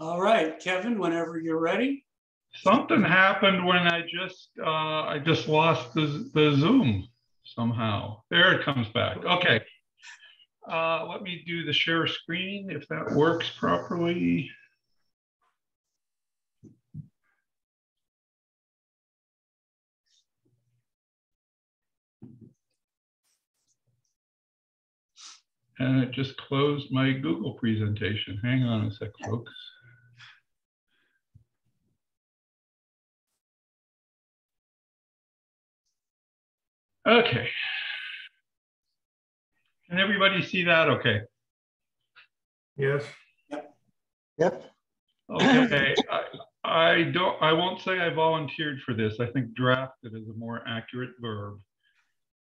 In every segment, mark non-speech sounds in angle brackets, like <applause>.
All right, Kevin, whenever you're ready. Something happened when I just uh, I just lost the, the Zoom somehow. There it comes back. Okay. Uh, let me do the share screen if that works properly. And it just closed my Google presentation. Hang on a sec, folks. Okay. Can everybody see that okay? Yes. Yep. Yep. Okay. I, I don't, I won't say I volunteered for this. I think drafted is a more accurate verb.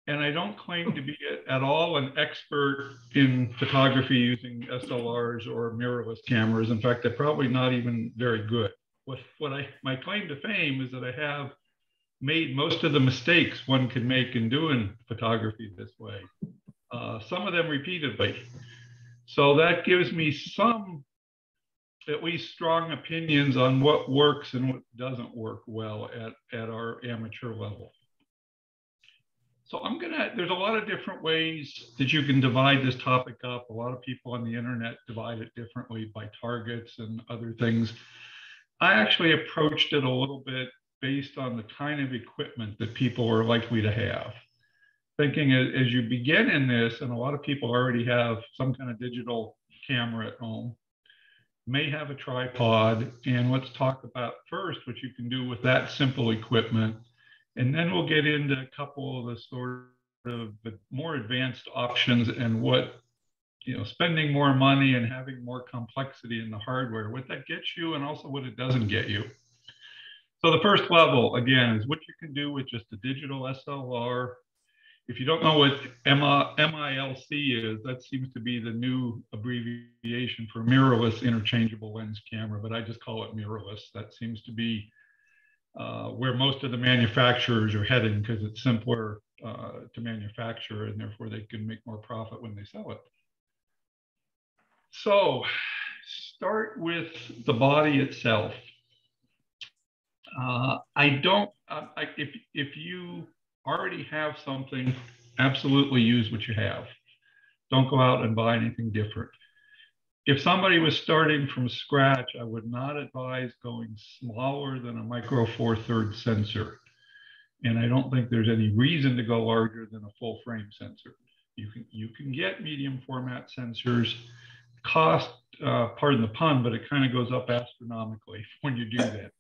And I don't claim to be at all an expert in photography using SLRs or mirrorless cameras. In fact, they're probably not even very good. What, what I, my claim to fame is that I have made most of the mistakes one can make in doing photography this way, uh, some of them repeatedly. So that gives me some, at least strong opinions on what works and what doesn't work well at, at our amateur level. So I'm gonna, there's a lot of different ways that you can divide this topic up. A lot of people on the internet divide it differently by targets and other things. I actually approached it a little bit based on the kind of equipment that people are likely to have. Thinking as, you begin in this, and a lot of people already have some kind of digital camera at home, may have a tripod. And let's talk about first what you can do with that simple equipment. And then we'll get into a couple of the sort of the more advanced options and what you know spending more money and having more complexity in the hardware what that gets you and also what it doesn't get you so the first level, again, is what you can do with just a digital SLR. If you don't know what MILC is, that seems to be the new abbreviation for mirrorless interchangeable lens camera, but I just call it mirrorless. That seems to be uh, where most of the manufacturers are heading because it's simpler uh, to manufacture and therefore they can make more profit when they sell it. So start with the body itself. Uh, I don't, uh, I, if, if you already have something, absolutely use what you have. Don't go out and buy anything different. If somebody was starting from scratch, I would not advise going smaller than a micro four third sensor. And I don't think there's any reason to go larger than a full frame sensor. You can, you can get medium format sensors. Cost, uh, pardon the pun, but it kind of goes up astronomically <laughs> when you do that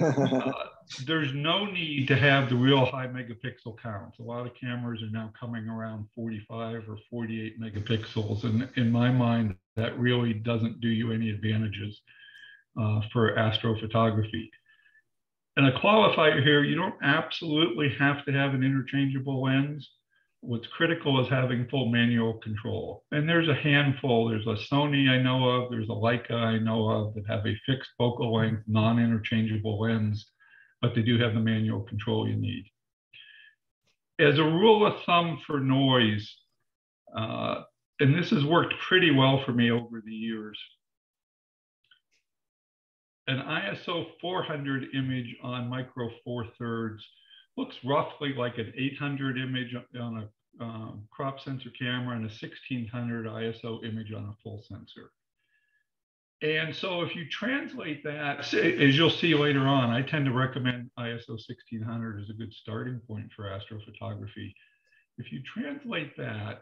uh, there's no need to have the real high megapixel counts. A lot of cameras are now coming around 45 or 48 megapixels. And in my mind, that really doesn't do you any advantages uh, for astrophotography. And a qualifier here, you don't absolutely have to have an interchangeable lens what's critical is having full manual control. And there's a handful. There's a Sony I know of. There's a Leica I know of that have a fixed focal length, non-interchangeable lens, but they do have the manual control you need. As a rule of thumb for noise, uh, and this has worked pretty well for me over the years, an ISO 400 image on micro four thirds looks roughly like an 800 image on a um, crop sensor camera and a 1600 ISO image on a full sensor. And so if you translate that, as you'll see later on, I tend to recommend ISO 1600 as a good starting point for astrophotography. If you translate that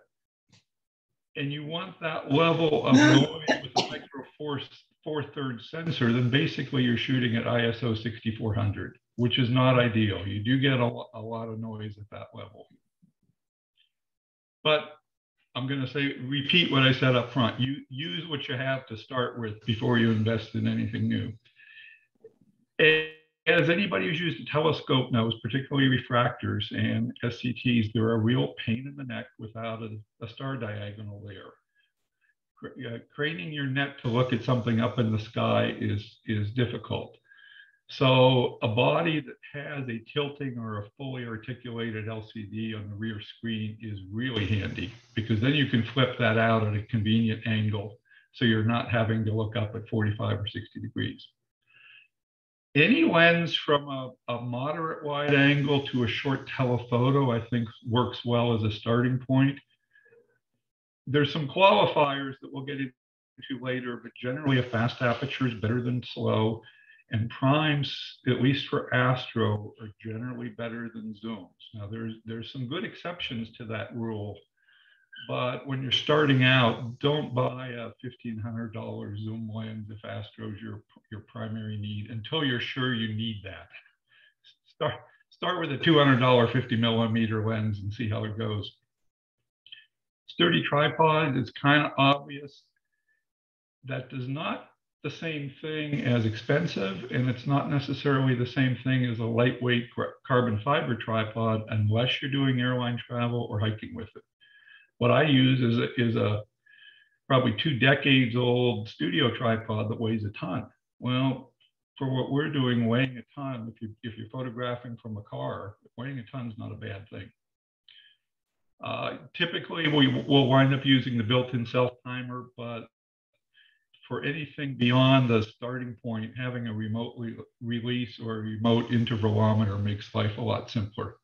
and you want that level of <laughs> noise with a micro four, four third sensor, then basically you're shooting at ISO 6400 which is not ideal. You do get a, a lot of noise at that level. But I'm going to say, repeat what I said up front. You use what you have to start with before you invest in anything new. As anybody who's used a telescope knows, particularly refractors and SCTs, they're a real pain in the neck without a, a star diagonal there. Uh, craning your neck to look at something up in the sky is, is difficult. So a body that has a tilting or a fully articulated LCD on the rear screen is really handy because then you can flip that out at a convenient angle so you're not having to look up at 45 or 60 degrees. Any lens from a, a moderate wide angle to a short telephoto, I think works well as a starting point. There's some qualifiers that we'll get into later, but generally a fast aperture is better than slow. And primes, at least for astro, are generally better than zooms. Now there's there's some good exceptions to that rule, but when you're starting out, don't buy a $1,500 zoom lens if astro is your, your primary need until you're sure you need that. Start, start with a $200 50 millimeter lens and see how it goes. Sturdy tripod is kind of obvious. That does not the same thing as expensive, and it's not necessarily the same thing as a lightweight carbon fiber tripod unless you're doing airline travel or hiking with it. What I use is a, is a probably two decades old studio tripod that weighs a ton. Well, for what we're doing, weighing a ton, if, you, if you're photographing from a car, weighing a ton is not a bad thing. Uh, typically, we will wind up using the built-in self timer, but for anything beyond the starting point, having a remote release or a remote intervalometer makes life a lot simpler.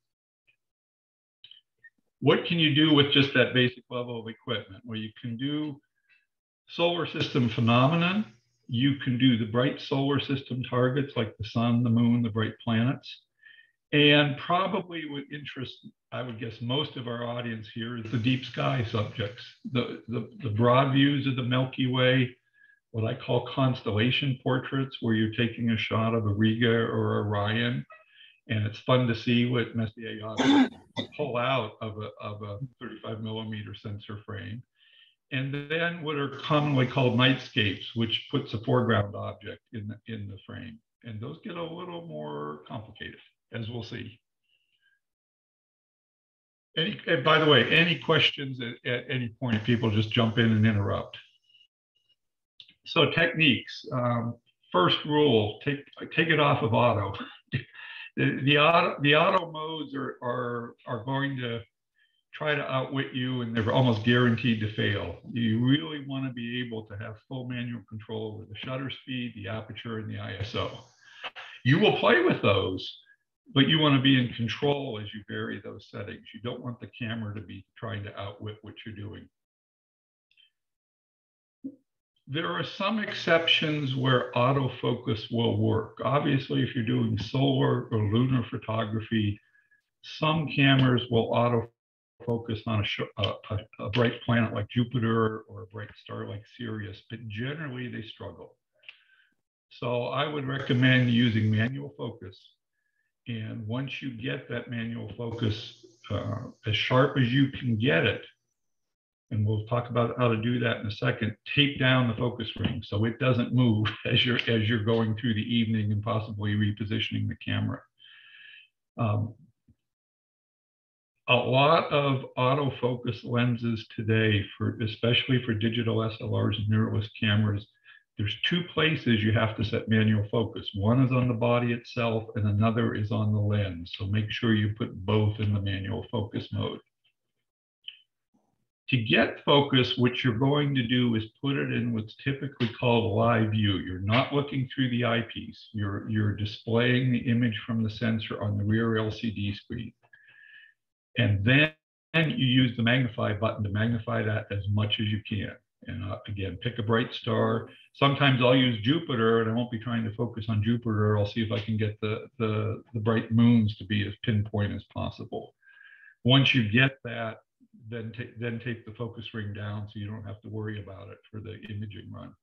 What can you do with just that basic level of equipment? Well, you can do solar system phenomenon. You can do the bright solar system targets like the sun, the moon, the bright planets. And probably would interest, I would guess, most of our audience here is the deep sky subjects, the, the, the broad views of the Milky Way, what I call constellation portraits, where you're taking a shot of Auriga or Orion, and it's fun to see what Messier objects <coughs> pull out of a, of a 35 millimeter sensor frame. And then what are commonly called nightscapes, which puts a foreground object in the, in the frame. And those get a little more complicated, as we'll see. Any, by the way, any questions at, at any point, people just jump in and interrupt. So techniques. Um, first rule: take take it off of auto. <laughs> the, the auto the auto modes are are are going to try to outwit you, and they're almost guaranteed to fail. You really want to be able to have full manual control over the shutter speed, the aperture, and the ISO. You will play with those, but you want to be in control as you vary those settings. You don't want the camera to be trying to outwit what you're doing. There are some exceptions where autofocus will work. Obviously, if you're doing solar or lunar photography, some cameras will autofocus on a, a, a bright planet like Jupiter or a bright star like Sirius, but generally they struggle. So I would recommend using manual focus. And once you get that manual focus uh, as sharp as you can get it, and we'll talk about how to do that in a second, tape down the focus ring so it doesn't move <laughs> as you're as you're going through the evening and possibly repositioning the camera. Um, a lot of autofocus lenses today, for especially for digital SLRs and mirrorless cameras, there's two places you have to set manual focus. One is on the body itself, and another is on the lens. So make sure you put both in the manual focus mode. To get focus, what you're going to do is put it in what's typically called live view. You're not looking through the eyepiece. You're, you're displaying the image from the sensor on the rear LCD screen. And then you use the magnify button to magnify that as much as you can. And uh, again, pick a bright star. Sometimes I'll use Jupiter and I won't be trying to focus on Jupiter. I'll see if I can get the, the, the bright moons to be as pinpoint as possible. Once you get that, then take then take the focus ring down so you don't have to worry about it for the imaging run.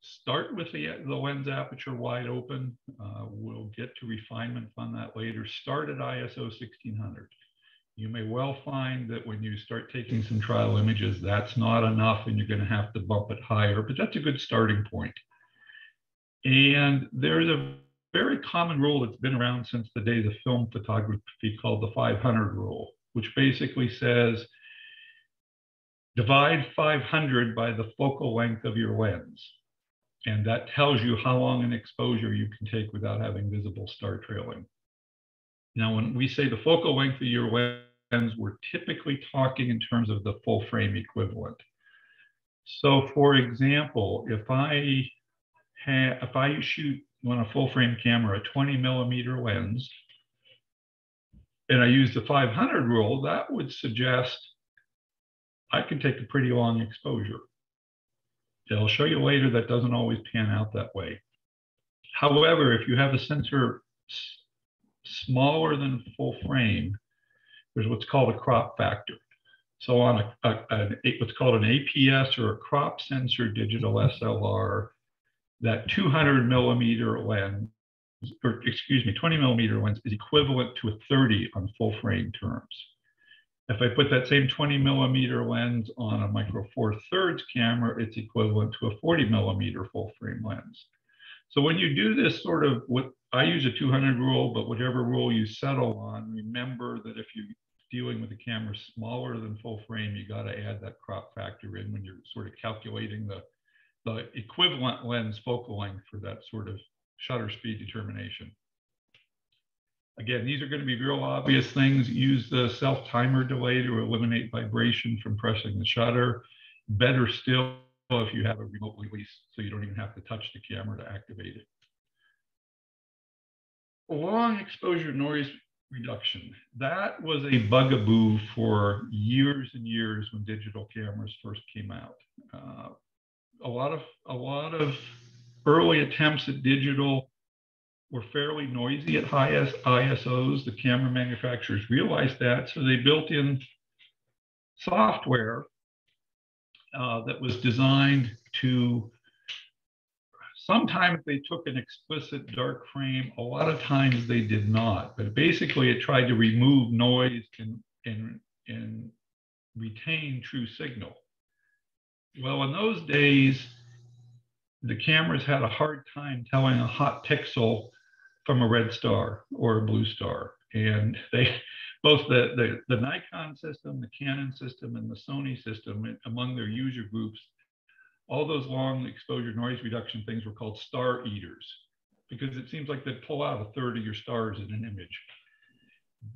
Start with the, the lens aperture wide open. Uh, we'll get to refinements on that later. Start at ISO 1600. You may well find that when you start taking some trial images, that's not enough and you're going to have to bump it higher, but that's a good starting point. And there's a very common rule that's been around since the days of film photography called the 500 rule which basically says divide 500 by the focal length of your lens. And that tells you how long an exposure you can take without having visible star trailing. Now, when we say the focal length of your lens, we're typically talking in terms of the full frame equivalent. So for example, if I if I shoot on a full frame camera, a 20 millimeter lens, and I use the 500 rule, that would suggest I can take a pretty long exposure. I'll show you later that doesn't always pan out that way. However, if you have a sensor smaller than full frame, there's what's called a crop factor. So on a, a, a, what's called an APS or a crop sensor digital SLR, that 200 millimeter lens, or excuse me, 20 millimeter lens is equivalent to a 30 on full frame terms. If I put that same 20 millimeter lens on a micro four thirds camera, it's equivalent to a 40 millimeter full frame lens. So when you do this sort of what I use a 200 rule, but whatever rule you settle on, remember that if you're dealing with a camera smaller than full frame, you got to add that crop factor in when you're sort of calculating the, the equivalent lens focal length for that sort of shutter speed determination. Again, these are going to be real obvious things. Use the self timer delay to eliminate vibration from pressing the shutter. Better still, if you have a remote release, so you don't even have to touch the camera to activate it. Long exposure noise reduction. That was a bugaboo for years and years when digital cameras first came out. Uh, a lot of a lot of early attempts at digital were fairly noisy at high ISOs. The camera manufacturers realized that, so they built in software uh, that was designed to. Sometimes they took an explicit dark frame. A lot of times they did not. But basically, it tried to remove noise and and and retain true signal. Well, in those days, the cameras had a hard time telling a hot pixel from a red star or a blue star. And they, both the, the, the Nikon system, the Canon system, and the Sony system, among their user groups, all those long exposure noise reduction things were called star eaters because it seems like they pull out a third of your stars in an image.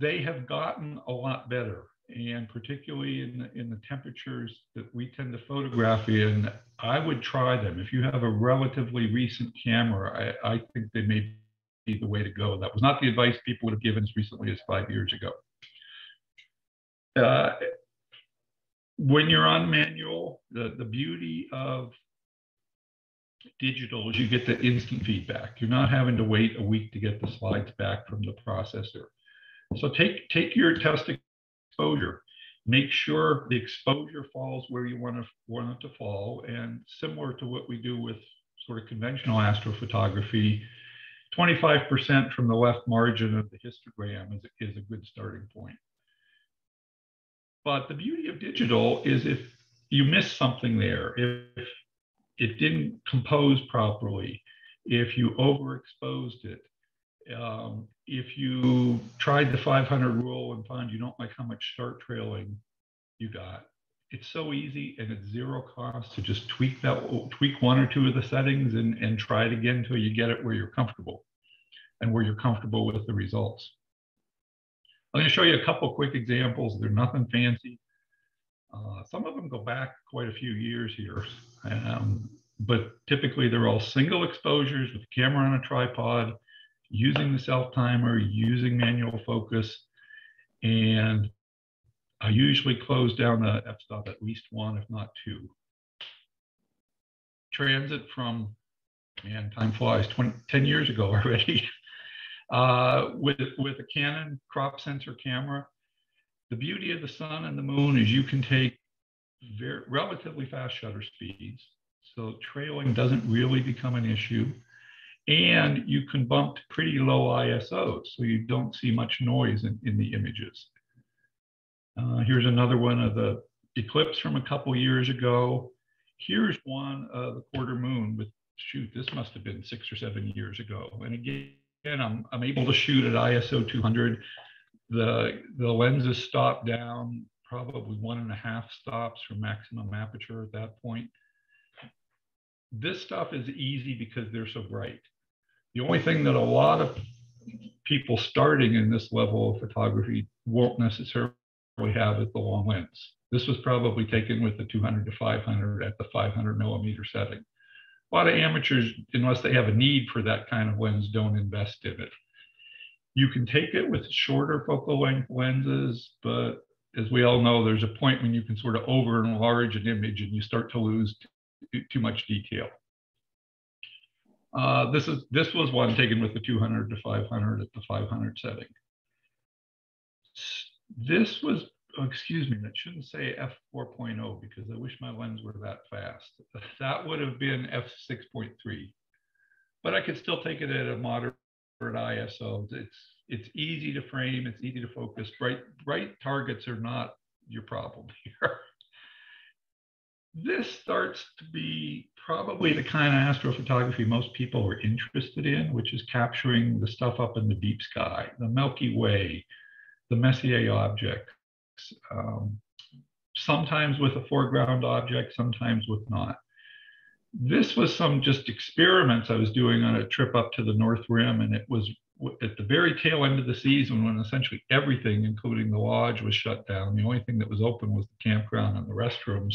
They have gotten a lot better and particularly in the, in the temperatures that we tend to photograph in, I would try them. If you have a relatively recent camera, I, I think they may be the way to go. That was not the advice people would have given as recently as five years ago. Uh, when you're on manual, the, the beauty of digital is you get the instant feedback. You're not having to wait a week to get the slides back from the processor. So take, take your test exposure. Make sure the exposure falls where you want, to, want it to fall. And similar to what we do with sort of conventional astrophotography, 25% from the left margin of the histogram is, is a good starting point. But the beauty of digital is if you miss something there, if it didn't compose properly, if you overexposed it, um, if you tried the 500 rule and found you don't like how much start trailing you got, it's so easy and it's zero cost to just tweak that, tweak one or two of the settings and, and try it again until you get it where you're comfortable and where you're comfortable with the results. I'm going to show you a couple quick examples. They're nothing fancy. Uh, some of them go back quite a few years here, um, but typically they're all single exposures with camera on a tripod using the self timer, using manual focus, and I usually close down the f-stop at least one, if not two. Transit from, man, time flies, 20, 10 years ago <laughs> already. uh, with, with a Canon crop sensor camera, the beauty of the sun and the moon is you can take very, relatively fast shutter speeds. So trailing doesn't really become an issue and you can bump to pretty low ISO, so you don't see much noise in, in the images. Uh, here's another one of the eclipse from a couple years ago. Here's one of the quarter moon with, shoot, this must have been six or seven years ago. And again, I'm, I'm able to shoot at ISO 200. The, the lens is stopped down probably one and a half stops for maximum aperture at that point. This stuff is easy because they're so bright. The only thing that a lot of people starting in this level of photography won't necessarily have is the long lens. This was probably taken with the 200 to 500 at the 500 millimeter setting. A lot of amateurs, unless they have a need for that kind of lens, don't invest in it. You can take it with shorter focal length lenses, but as we all know, there's a point when you can sort of over enlarge an image and you start to lose too much detail. Uh, this is this was one taken with the 200 to 500 at the 500 setting. This was, oh, excuse me, that shouldn't say f4.0 because I wish my lens were that fast. That would have been f6.3, but I could still take it at a moderate ISO. It's it's easy to frame, it's easy to focus. Bright bright targets are not your problem <laughs> here this starts to be probably the kind of astrophotography most people are interested in, which is capturing the stuff up in the deep sky, the Milky Way, the Messier objects, um, sometimes with a foreground object, sometimes with not. This was some just experiments I was doing on a trip up to the North Rim, and it was at the very tail end of the season when essentially everything, including the lodge, was shut down. The only thing that was open was the campground and the restrooms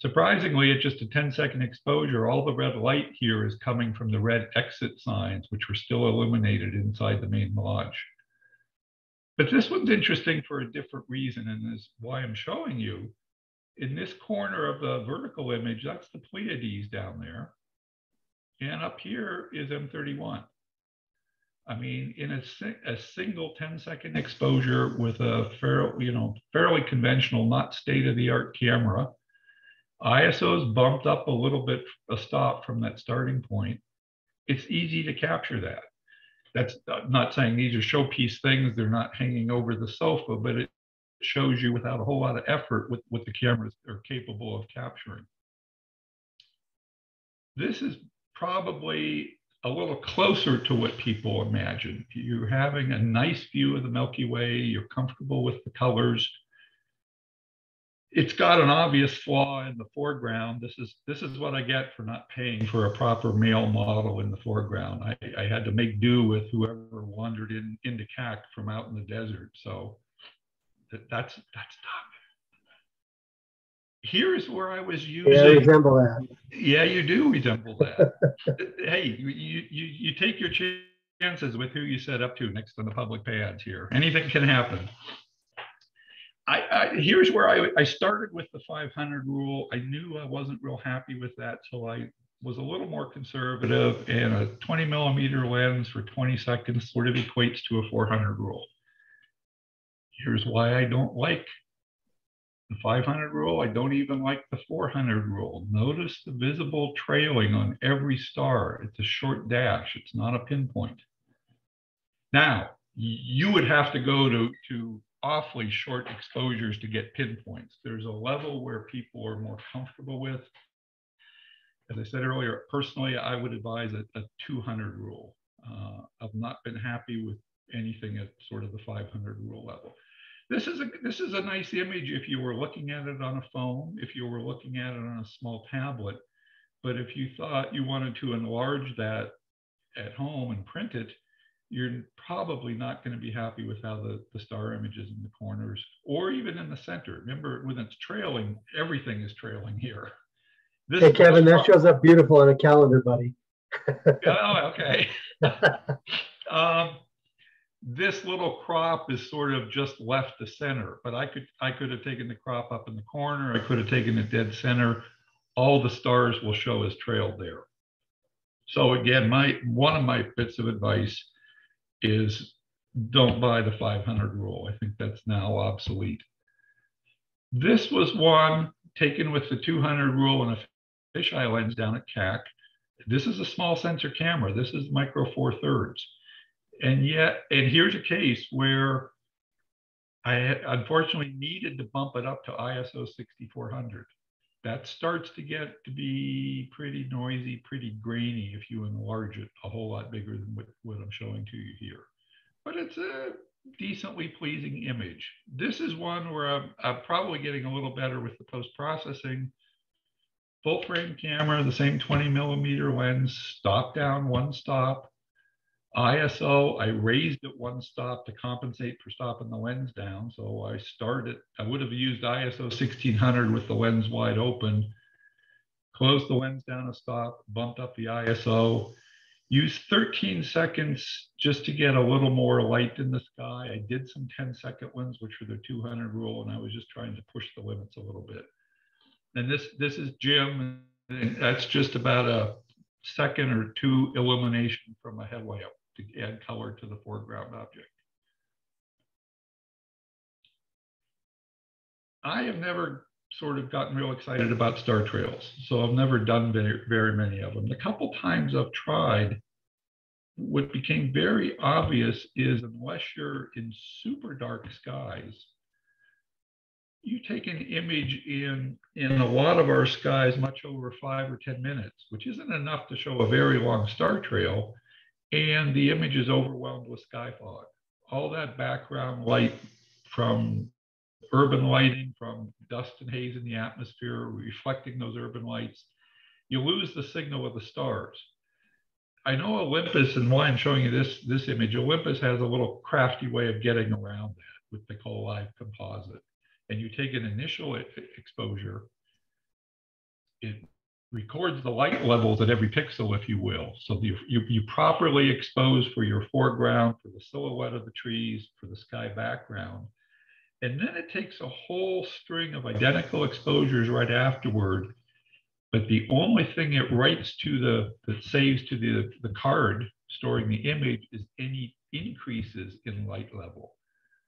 Surprisingly, at just a 10 second exposure, all the red light here is coming from the red exit signs, which were still illuminated inside the main lodge. But this one's interesting for a different reason, and is why I'm showing you. In this corner of the vertical image, that's the Pleiades down there. And up here is M31. I mean, in a, a single 10 second exposure with a fair, you know, fairly conventional, not state of the art camera, ISO's bumped up a little bit a stop from that starting point. It's easy to capture that. That's not saying these are showpiece things, they're not hanging over the sofa, but it shows you without a whole lot of effort what, what the cameras are capable of capturing. This is probably a little closer to what people imagine. You're having a nice view of the Milky Way, you're comfortable with the colors, it's got an obvious flaw in the foreground. This is this is what I get for not paying for a proper male model in the foreground. I, I had to make do with whoever wandered in into CAC from out in the desert. So that, that's that's tough. Here's where I was using. Yeah, resemble that. Yeah, you do resemble that. <laughs> hey, you, you you take your chances with who you set up to next to the public pads here. Anything can happen. I, I, here's where I, I started with the 500 rule. I knew I wasn't real happy with that, so I was a little more conservative, and a 20 millimeter lens for 20 seconds sort of equates to a 400 rule. Here's why I don't like the 500 rule. I don't even like the 400 rule. Notice the visible trailing on every star. It's a short dash. It's not a pinpoint. Now, you would have to go to, to awfully short exposures to get pinpoints. There's a level where people are more comfortable with. As I said earlier, personally, I would advise a, a 200 rule. Uh, I've not been happy with anything at sort of the 500 rule level. This is a this is a nice image if you were looking at it on a phone, if you were looking at it on a small tablet. But if you thought you wanted to enlarge that at home and print it, you're probably not going to be happy with how the, the star images in the corners or even in the center. Remember, when it's trailing, everything is trailing here. This hey, Kevin, that shows up beautiful on a calendar, buddy. <laughs> oh, okay. <laughs> um, this little crop is sort of just left the center, but I could I could have taken the crop up in the corner. I could have taken it dead center. All the stars will show as trailed there. So again, my one of my bits of advice is don't buy the 500 rule. I think that's now obsolete. This was one taken with the 200 rule and a fisheye lens down at CAC. This is a small sensor camera. This is micro four thirds. And yet, and here's a case where I unfortunately needed to bump it up to ISO 6400. That starts to get to be pretty noisy, pretty grainy if you enlarge it a whole lot bigger than what, what I'm showing to you here. But it's a decently pleasing image. This is one where I'm, I'm probably getting a little better with the post-processing. Full frame camera, the same 20 millimeter lens, stop down, one stop. ISO, I raised it one stop to compensate for stopping the lens down. So I started, I would have used ISO 1600 with the lens wide open, closed the lens down a stop, bumped up the ISO, used 13 seconds just to get a little more light in the sky. I did some 10 second ones, which are the 200 rule, and I was just trying to push the limits a little bit. And this, this is Jim, that's just about a second or two illumination from a headlamp to add color to the foreground object. I have never sort of gotten real excited about star trails, so I've never done very, very many of them. The couple times I've tried, what became very obvious is unless you're in super dark skies, you take an image in in a lot of our skies much over five or 10 minutes, which isn't enough to show a very long star trail, and the image is overwhelmed with sky fog. All that background light from urban lighting, from dust and haze in the atmosphere, reflecting those urban lights, you lose the signal of the stars. I know Olympus, and why I'm showing you this, this image, Olympus has a little crafty way of getting around that, with they call live composite. And you take an initial exposure, it records the light levels at every pixel, if you will. So you, you, you properly expose for your foreground, for the silhouette of the trees, for the sky background. And then it takes a whole string of identical exposures right afterward. But the only thing it writes to the, that saves to the, the card storing the image is any increases in light level.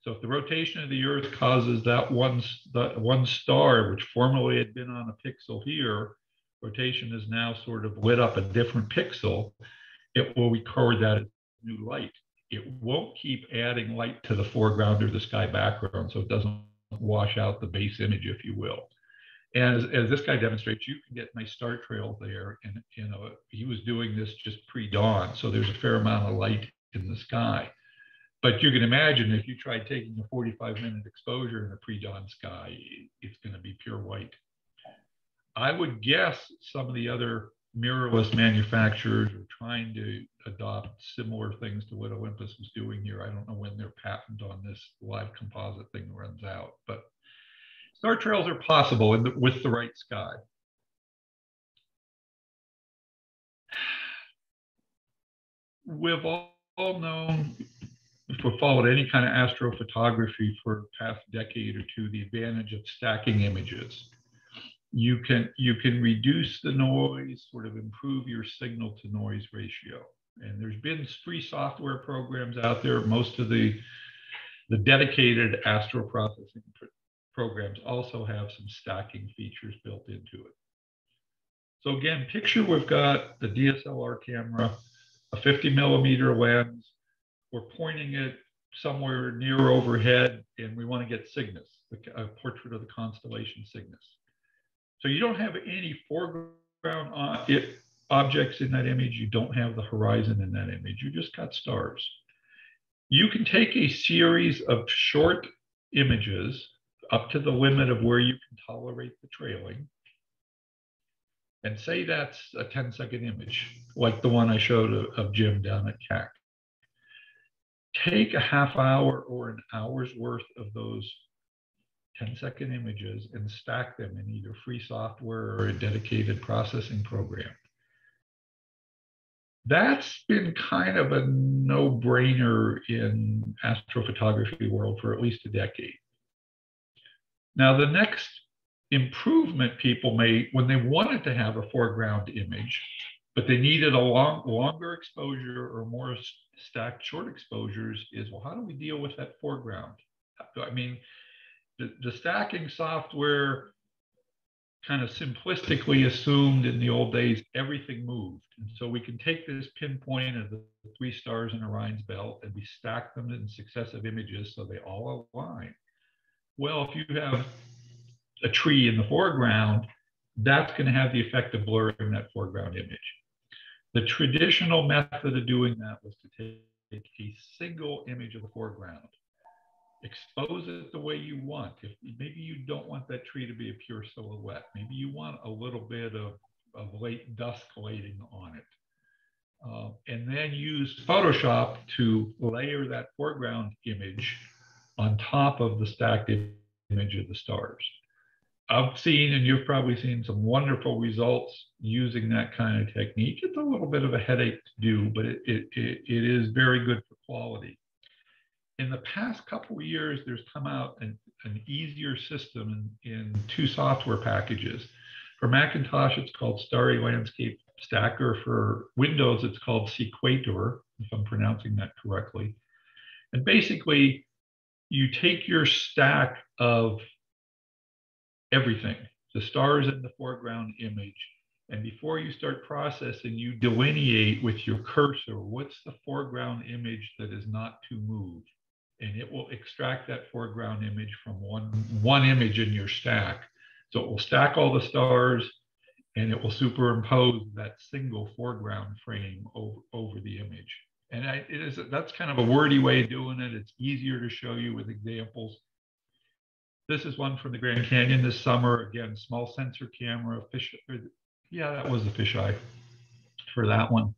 So if the rotation of the Earth causes that one, that one star, which formerly had been on a pixel here, rotation is now sort of lit up a different pixel, it will record that new light. It won't keep adding light to the foreground or the sky background, so it doesn't wash out the base image, if you will. And as, as this guy demonstrates, you can get nice star trail there. And you know, he was doing this just pre-dawn, so there's a fair amount of light in the sky. But you can imagine if you tried taking a 45 minute exposure in a pre-dawn sky, it's going to be pure white. I would guess some of the other mirrorless manufacturers are trying to adopt similar things to what Olympus is doing here. I don't know when their patent on this live composite thing runs out, but star trails are possible the, with the right sky. We've all, all known, if we've followed any kind of astrophotography for past decade or two, the advantage of stacking images you can you can reduce the noise, sort of improve your signal to noise ratio. And there's been free software programs out there. Most of the the dedicated astro processing pr programs also have some stacking features built into it. So again, picture we've got the DSLR camera, a 50 millimeter lens. We're pointing it somewhere near overhead, and we want to get Cygnus, a portrait of the constellation Cygnus. So you don't have any foreground objects in that image. You don't have the horizon in that image. You just got stars. You can take a series of short images up to the limit of where you can tolerate the trailing and say that's a 10 second image, like the one I showed of Jim down at CAC. Take a half hour or an hour's worth of those 10 second images and stack them in either free software or a dedicated processing program. That's been kind of a no brainer in astrophotography world for at least a decade. Now, the next improvement people made when they wanted to have a foreground image, but they needed a long, longer exposure or more stacked short exposures is, well, how do we deal with that foreground? I mean, the, the stacking software kind of simplistically assumed in the old days everything moved. And so we can take this pinpoint of the three stars in Orion's belt and we stack them in successive images so they all align. Well, if you have a tree in the foreground, that's going to have the effect of blurring that foreground image. The traditional method of doing that was to take a single image of the foreground expose it the way you want. If maybe you don't want that tree to be a pure silhouette, maybe you want a little bit of, of late dusk lighting on it. uh, and then use Photoshop to layer that foreground image on top of the stacked image of the stars. I've seen, and you've probably seen some wonderful results using that kind of technique. It's a little bit of a headache to do, but it, it, it, it is very good for quality. In the past couple of years, there's come out an, an easier system in, in two software packages. For Macintosh, it's called Starry Landscape Stacker. For Windows, it's called Sequator, if I'm pronouncing that correctly. And basically, you take your stack of everything, the stars in the foreground image, and before you start processing, you delineate with your cursor what's the foreground image that is not to move. And it will extract that foreground image from one, one image in your stack. So it will stack all the stars and it will superimpose that single foreground frame over, over the image. And I, it is that's kind of a wordy way of doing it. It's easier to show you with examples. This is one from the Grand Canyon this summer. Again, small sensor camera, fish. Yeah, that was the fisheye for that one.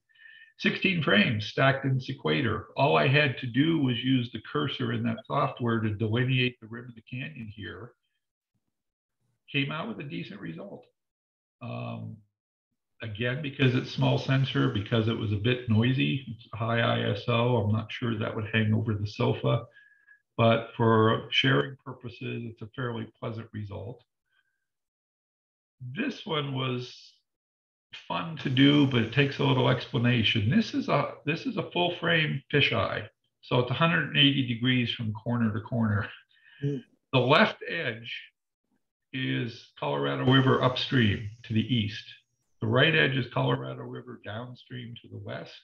16 frames stacked in Sequator. All I had to do was use the cursor in that software to delineate the rim of the canyon here. Came out with a decent result. Um, again, because it's small sensor, because it was a bit noisy, it's high ISO, I'm not sure that would hang over the sofa. But for sharing purposes, it's a fairly pleasant result. This one was fun to do, but it takes a little explanation. This is a this is a full frame fisheye. So it's 180 degrees from corner to corner. Mm. The left edge is Colorado River upstream to the east. The right edge is Colorado River downstream to the west.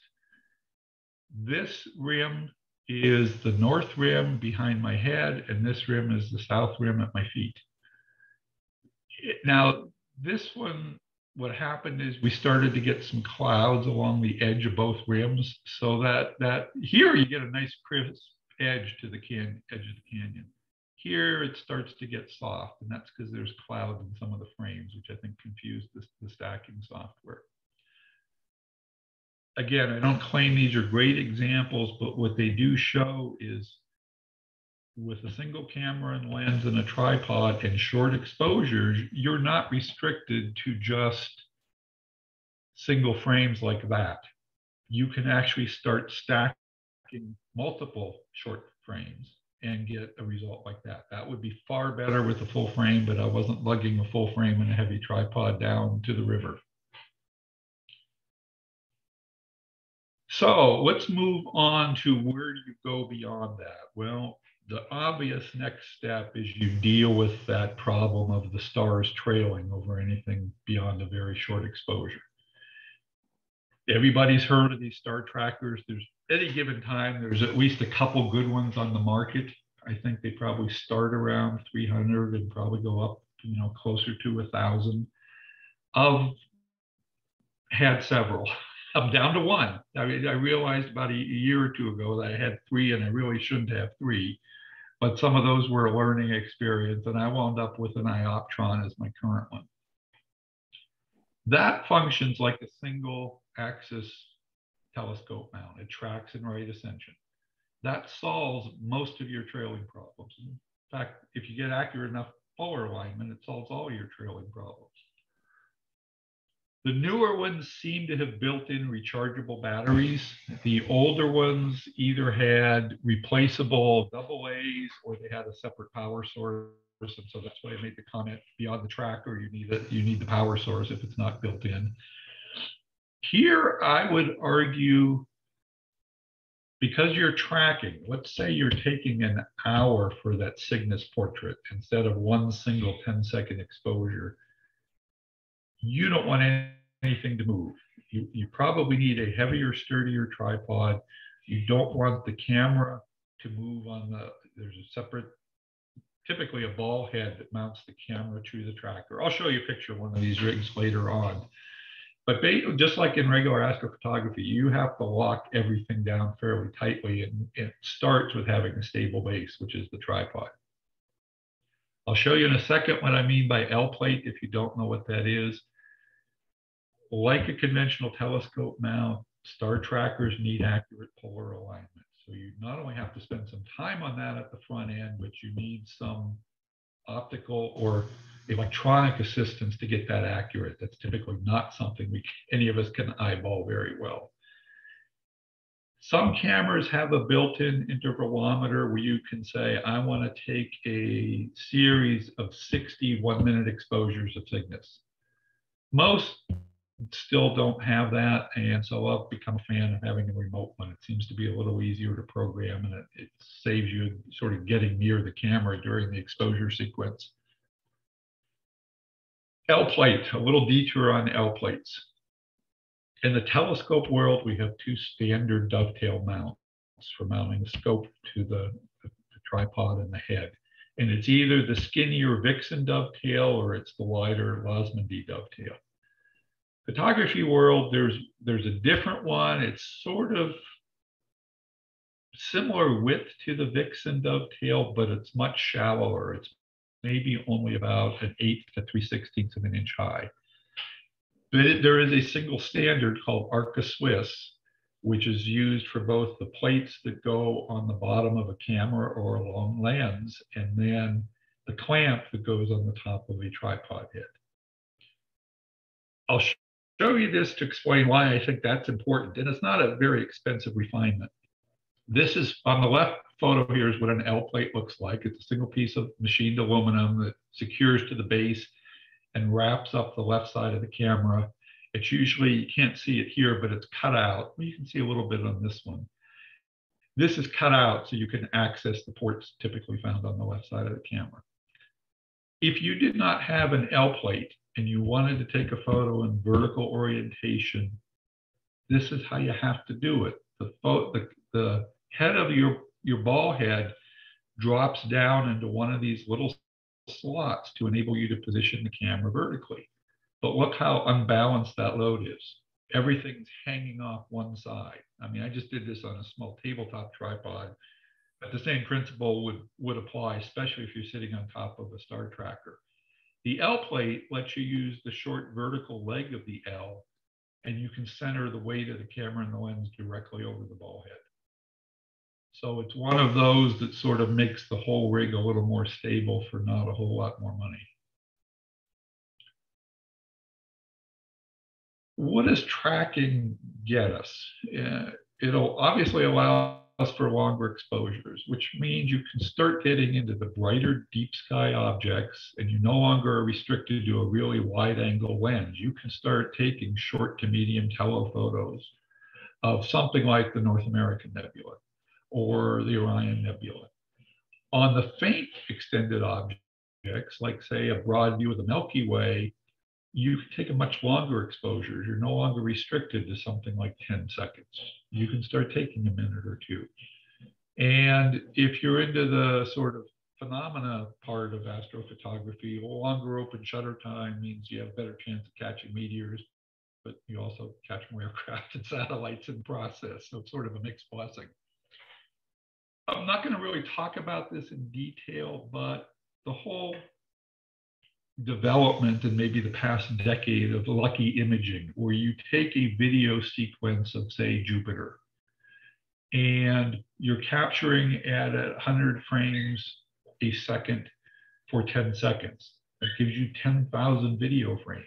This rim is the north rim behind my head, and this rim is the south rim at my feet. Now, this one, what happened is we started to get some clouds along the edge of both rims, so that that here you get a nice crisp edge to the can edge of the canyon. Here it starts to get soft, and that's because there's clouds in some of the frames, which I think confused the, the stacking software. Again, I don't claim these are great examples, but what they do show is with a single camera and lens and a tripod and short exposures, you're not restricted to just single frames like that. You can actually start stacking multiple short frames and get a result like that. That would be far better with a full frame, but I wasn't lugging a full frame and a heavy tripod down to the river. So let's move on to where do you go beyond that? Well, the obvious next step is you deal with that problem of the stars trailing over anything beyond a very short exposure. Everybody's heard of these star trackers. There's any given time, there's at least a couple good ones on the market. I think they probably start around 300 and probably go up, you know, closer to a thousand. I've had several. <laughs> I'm down to one. I mean, I realized about a year or two ago that I had three, and I really shouldn't have three. But some of those were a learning experience, and I wound up with an iOptron as my current one. That functions like a single axis telescope mount. It tracks in right ascension. That solves most of your trailing problems. In fact, if you get accurate enough polar alignment, it solves all your trailing problems. The newer ones seem to have built-in rechargeable batteries. The older ones either had replaceable double A's or they had a separate power source. And so that's why I made the comment beyond the tracker, you need it, you need the power source if it's not built in. Here, I would argue because you're tracking, let's say you're taking an hour for that Cygnus portrait instead of one single 10 second exposure, you don't want anything to move. You, you probably need a heavier, sturdier tripod. You don't want the camera to move on the, there's a separate, typically a ball head that mounts the camera to the tracker. I'll show you a picture of one of these rigs later on. But just like in regular astrophotography, you have to lock everything down fairly tightly, and it starts with having a stable base, which is the tripod. I'll show you in a second what I mean by L plate if you don't know what that is. Like a conventional telescope mount, star trackers need accurate polar alignment. So you not only have to spend some time on that at the front end, but you need some optical or electronic assistance to get that accurate. That's typically not something we <laughs> any of us can eyeball very well. Some cameras have a built-in intervalometer where you can say, I want to take a series of 60 one-minute exposures of Cygnus. Most still don't have that, and so I've become a fan of having a remote one. It seems to be a little easier to program, and it, it saves you sort of getting near the camera during the exposure sequence. L plate, a little detour on L plates. In the telescope world, we have two standard dovetail mounts for mounting the scope to the, the, tripod and the head. And it's either the skinnier Vixen dovetail or it's the wider Losmandy dovetail. Photography world, there's there's a different one. It's sort of similar width to the Vixen dovetail, but it's much shallower. It's maybe only about an eighth to three sixteenths of an inch high. But it, there is a single standard called Arca Swiss, which is used for both the plates that go on the bottom of a camera or a long lens, and then the clamp that goes on the top of a tripod head. I'll show you this to explain why I think that's important. And it's not a very expensive refinement. This is on the left photo here is what an L plate looks like. It's a single piece of machined aluminum that secures to the base and wraps up the left side of the camera. It's usually, you can't see it here, but it's cut out. Well, you can see a little bit on this one. This is cut out so you can access the ports typically found on the left side of the camera. If you did not have an L plate and you wanted to take a photo in vertical orientation, this is how you have to do it. The, the, the head of your, your ball head drops down into one of these little slots to enable you to position the camera vertically. But look how unbalanced that load is. Everything's hanging off one side. I mean, I just did this on a small tabletop tripod, but the same principle would, would apply, especially if you're sitting on top of a star tracker. The L plate lets you use the short vertical leg of the L, and you can center the weight of the camera and the lens directly over the ball head. So it's one of those that sort of makes the whole rig a little more stable for not a whole lot more money. What does tracking get us? Uh, it'll obviously allow us for longer exposures, which means you can start getting into the brighter deep sky objects and you no longer are restricted to a really wide angle lens. You can start taking short to medium telephotos of something like the North American Nebula or the Orion Nebula. On the faint extended objects, like say a broad view of the Milky Way, you can take a much longer exposure. You're no longer restricted to something like 10 seconds. You can start taking a minute or two. And if you're into the sort of phenomena part of astrophotography, longer open shutter time means you have a better chance of catching meteors, but you also catch more <laughs> aircraft and satellites in the process. So it's sort of a mixed blessing. I'm not going to really talk about this in detail, but the whole development in maybe the past decade of lucky imaging, where you take a video sequence of, say, Jupiter, and you're capturing at 100 frames a second for 10 seconds. That gives you 10,000 video frames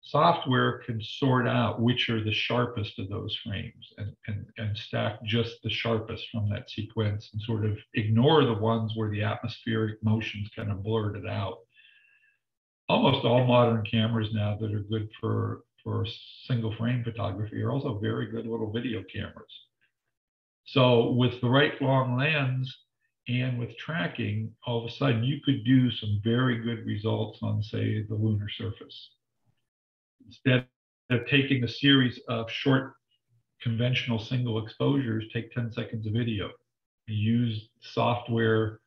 software can sort out which are the sharpest of those frames and, and, and stack just the sharpest from that sequence and sort of ignore the ones where the atmospheric motions kind of blurred it out. Almost all modern cameras now that are good for, for single frame photography are also very good little video cameras. So with the right long lens and with tracking, all of a sudden you could do some very good results on say the lunar surface instead of taking a series of short conventional single exposures, take 10 seconds of video. Use software.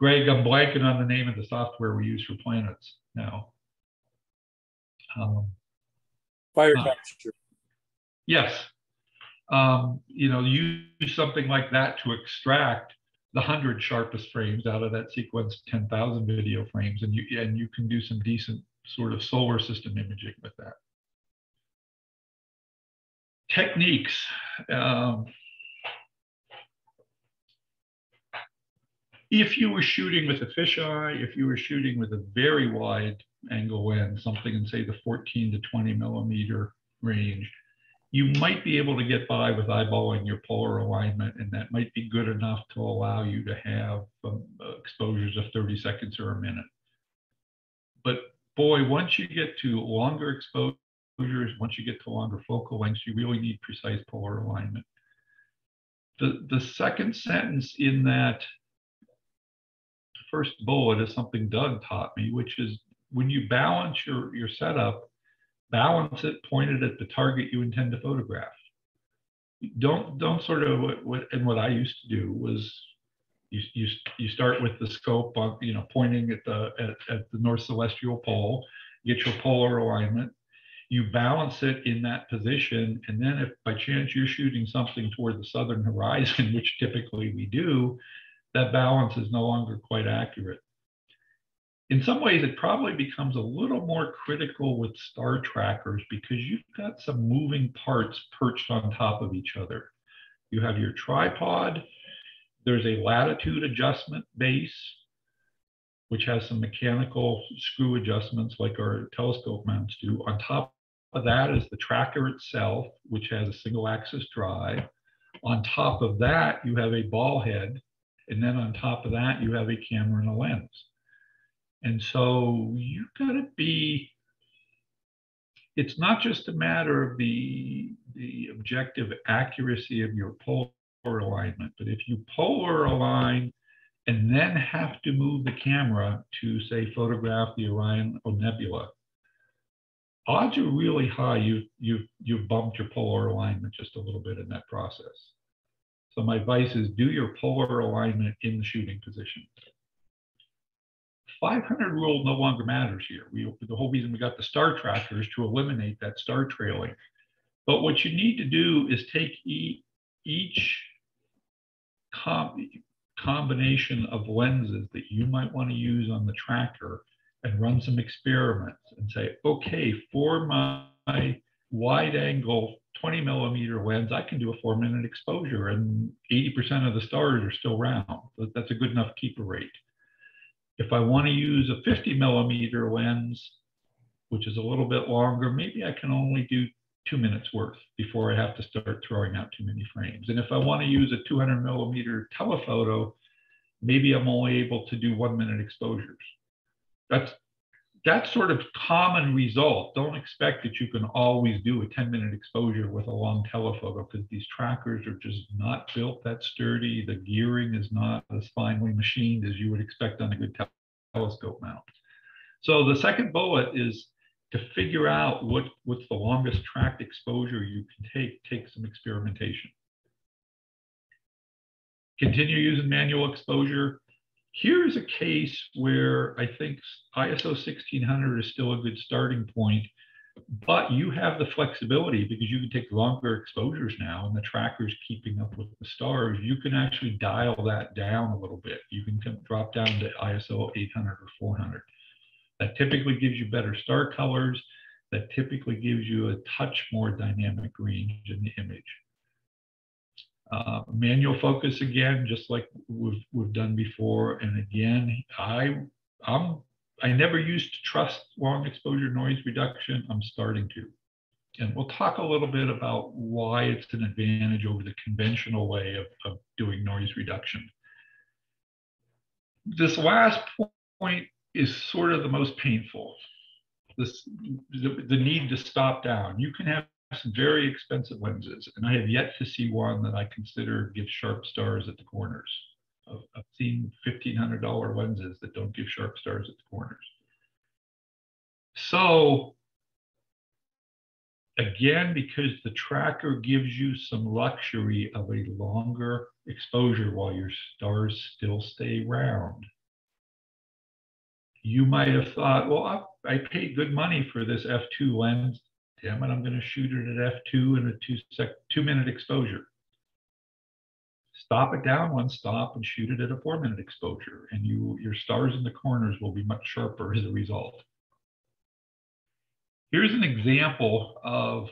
Greg, I'm blanking on the name of the software we use for planets now. Um, Fire uh, capture. Yes. Um, you know, use something like that to extract the 100 sharpest frames out of that sequence, 10,000 video frames, and you, and you can do some decent sort of solar system imaging with that. techniques. Um, if you were shooting with a fisheye, if you were shooting with a very wide angle lens, something in say the 14 to 20 millimeter range, you might be able to get by with eyeballing your polar alignment, and that might be good enough to allow you to have um, exposures of 30 seconds or a minute. But boy, once you get to longer exposures, once you get to longer focal lengths, you really need precise polar alignment. The, the second sentence in that first bullet is something Doug taught me, which is when you balance your, your setup, balance it pointed at the target you intend to photograph. Don't don't sort of what, what and what I used to do was you, you, you start with the scope on you know pointing at the at, at the north celestial pole, get your polar alignment, you balance it in that position, and then if by chance you're shooting something toward the southern <laughs> horizon, which typically we do, that balance is no longer quite accurate in some ways, it probably becomes a little more critical with star trackers because you've got some moving parts perched on top of each other. You have your tripod, there's a latitude adjustment base, which has some mechanical screw adjustments like our telescope mounts do. On top of that is the tracker itself, which has a single axis drive. On top of that, you have a ball head. And then on top of that, you have a camera and a lens. And so you've got to be, it's not just a matter of the, the objective accuracy of your polar alignment, but if you polar align and then have to move the camera to say photograph the Orion or Nebula, odds are really high you, you, you've bumped your polar alignment just a little bit in that process. So my advice is do your polar alignment in the shooting position. 500 rule no longer matters here. We, the whole reason we got the star tracker is to eliminate that star trailing. But what you need to do is take e each com combination of lenses that you might want to use on the tracker and run some experiments and say, okay, for my wide angle 20 millimeter lens, I can do a four minute exposure and 80% of the stars are still round. That's a good enough keeper rate. If I want to use a 50 millimeter lens, which is a little bit longer, maybe I can only do two minutes worth before I have to start throwing out too many frames. And if I want to use a 200 millimeter telephoto, maybe I'm only able to do one minute exposures. That's that sort of common result. Don't expect that you can always do a 10 minute exposure with a long telephoto because these trackers are just not built that sturdy. The gearing is not as finely machined as you would expect on a good telescope mount. So the second bullet is to figure out what, what's the longest tracked exposure you can take, take some experimentation. Continue using manual exposure Here's a case where I think ISO 1600 is still a good starting point, but you have the flexibility because you can take longer exposures now and the tracker's keeping up with the stars. You can actually dial that down a little bit. You can drop down to ISO 800 or 400. That typically gives you better star colors. That typically gives you a touch more dynamic range in the image. Uh, manual focus again, just like we've we've done before. And again, I I'm I never used to trust long exposure noise reduction. I'm starting to. And we'll talk a little bit about why it's an advantage over the conventional way of, of doing noise reduction. This last point is sort of the most painful. This the, the need to stop down. You can have some very expensive lenses, and I have yet to see one that I consider gives sharp stars at the corners. I've, seen $1,500 lenses that don't give sharp stars at the corners. So again, because the tracker gives you some luxury of a longer exposure while your stars still stay round, you might have thought, well, I, I paid good money for this f2 lens damn it, I'm going to shoot it at f2 in a two sec two minute exposure. Stop it down one stop and shoot it at a four minute exposure, and you your stars in the corners will be much sharper as a result. Here's an example of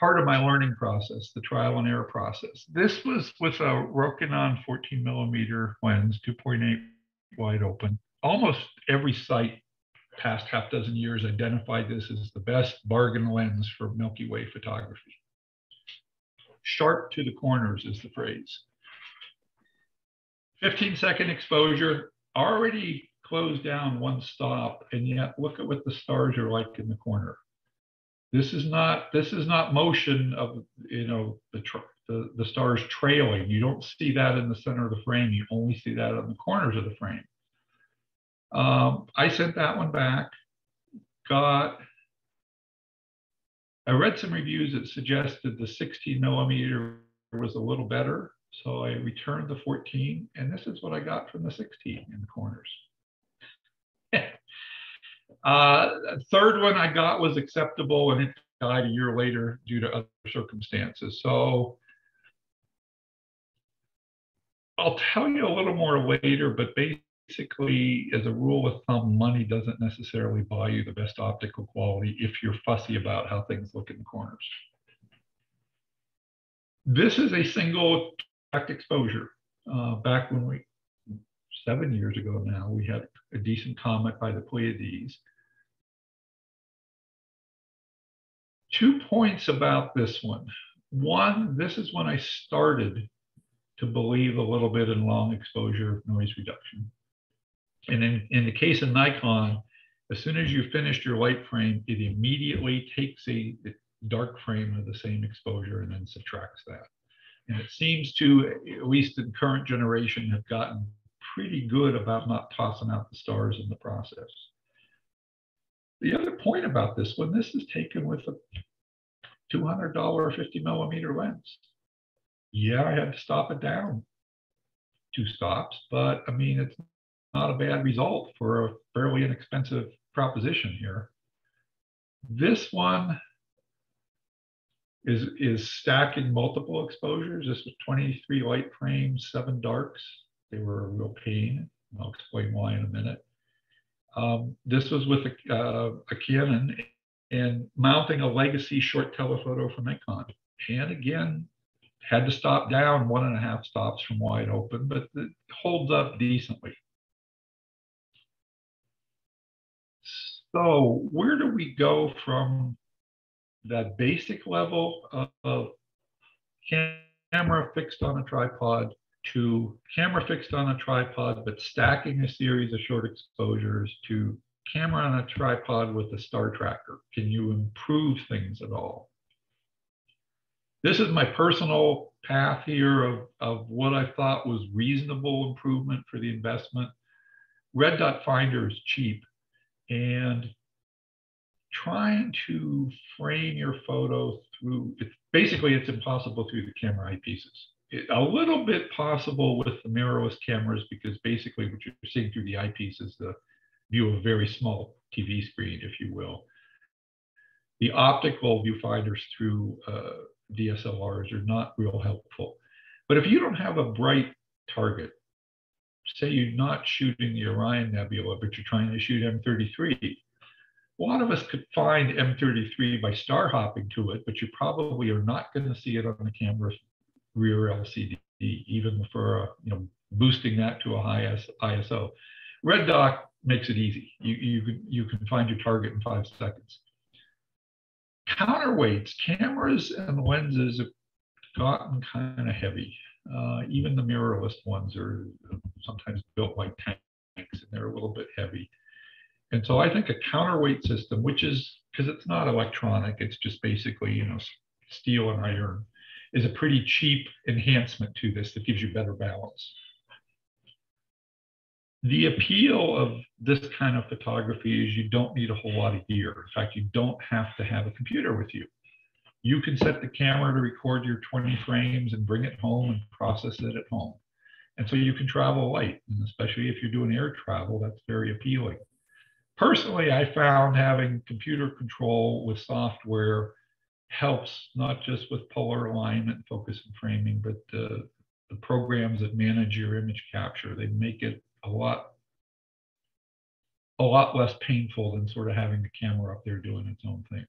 part of my learning process, the trial and error process. This was with a Rokinon 14 millimeter lens, 2.8 wide open. Almost every site past half dozen years identified this as the best bargain lens for Milky Way photography. Sharp to the corners is the phrase. 15 second exposure, already closed down one stop, and yet look at what the stars are like in the corner. This is not this is not motion of you know the the, the stars trailing. You don't see that in the center of the frame. You only see that on the corners of the frame. Um, I sent that one back. Got I read some reviews that suggested the 16 millimeter was a little better. So I returned the 14, and this is what I got from the 16 in the corners. <laughs> uh, third one I got was acceptable, and it died a year later due to other circumstances. So I'll tell you a little more later, but basically, as a rule of thumb, money doesn't necessarily buy you the best optical quality if you're fussy about how things look in the corners. This is a single direct exposure. Uh, back when we, seven years ago now, we had a decent comet by the Pleiades. Two points about this one. One, this is when I started to believe a little bit in long exposure noise reduction. And in, in the case of Nikon, as soon as you finished your light frame, it immediately takes a dark frame of the same exposure and then subtracts that. And it seems to, at least in current generation, have gotten pretty good about not tossing out the stars in the process. The other point about this one, this is taken with a $200 50 millimeter lens. Yeah, I had to stop it down two stops, but I mean, it's not a bad result for a fairly inexpensive proposition here. This one, is, is stacking multiple exposures. This was 23 light frames, seven darks. They were a real pain. I'll explain why in a minute. Um, this was with a, uh, a Canon and mounting a legacy short telephoto from Nikon. And again, had to stop down one and a half stops from wide open, but it holds up decently. So where do we go from that basic level of, of camera fixed on a tripod to camera fixed on a tripod, but stacking a series of short exposures to camera on a tripod with a star tracker. Can you improve things at all? This is my personal path here of, of what I thought was reasonable improvement for the investment. Red dot finder is cheap and trying to frame your photo through, it's, basically it's impossible through the camera eyepieces. It, a little bit possible with the mirrorless cameras because basically what you're seeing through the eyepiece is the view of a very small TV screen, if you will. The optical viewfinders through uh, DSLRs are not real helpful. But if you don't have a bright target, say you're not shooting the Orion Nebula, but you're trying to shoot M33, a lot of us could find M33 by star hopping to it, but you probably are not going to see it on the camera's rear LCD, even for uh, you know boosting that to a high ISO. Red dot makes it easy. You you can you can find your target in five seconds. Counterweights, cameras and lenses have gotten kind of heavy. Uh, even the mirrorless ones are sometimes built like tanks, and they're a little bit heavy. And so I think a counterweight system, which is because it's not electronic, it's just basically, you know, steel and iron, is a pretty cheap enhancement to this that gives you better balance. The appeal of this kind of photography is you don't need a whole lot of gear. In fact, you don't have to have a computer with you. You can set the camera to record your 20 frames and bring it home and process it at home. And so you can travel light, and especially if you're doing air travel, that's very appealing personally, I found having computer control with software helps not just with polar alignment, focus and framing, but the, the programs that manage your image capture. They make it a lot a lot less painful than sort of having the camera up there doing its own thing.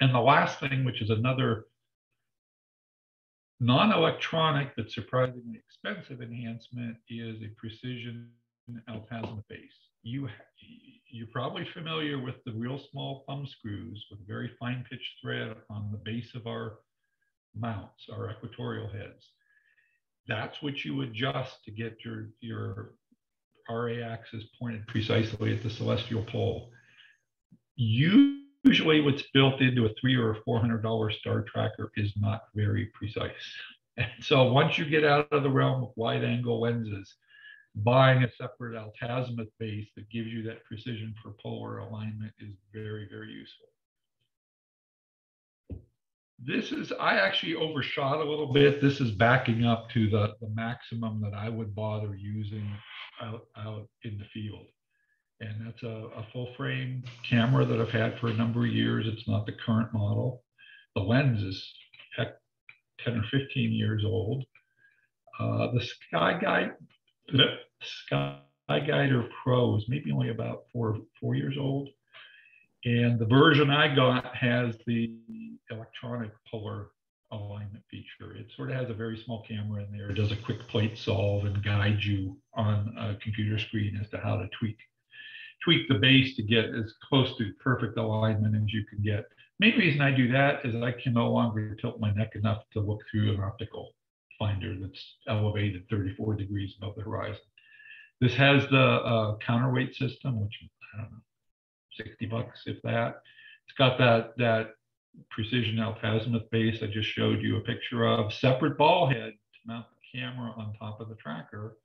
And the last thing, which is another non-electronic but surprisingly expensive enhancement, is a precision altazimuth base. You, you're probably familiar with the real small thumb screws with very fine pitch thread on the base of our mounts, our equatorial heads. That's what you adjust to get your, your RA axis pointed precisely at the celestial pole. Usually what's built into a three or a $400 star tracker is not very precise. <laughs> And so once you get out of the realm of wide angle lenses, buying a separate altazimuth base that gives you that precision for polar alignment is very, very useful. This is, I actually overshot a little bit. This is backing up to the, the maximum that I would bother using out, out in the field. And that's a, a full frame camera that I've had for a number of years. It's not the current model. The lens is heck, 10 or 15 years old. Uh, the Sky Guide, the Sky Guider Pro is maybe only about four, four years old. And the version I got has the electronic polar alignment feature. It sort of has a very small camera in there. It does a quick plate solve and guide you on a computer screen as to how to tweak tweak the base to get as close to perfect alignment as you can get. Main reason I do that is I can no longer tilt my neck enough to look through an optical finder that's elevated 34 degrees above the horizon. This has the uh, counterweight system, which I don't know, 60 bucks if that. It's got that that precision altazimuth base I just showed you a picture of, separate ball head to mount the camera on top of the tracker,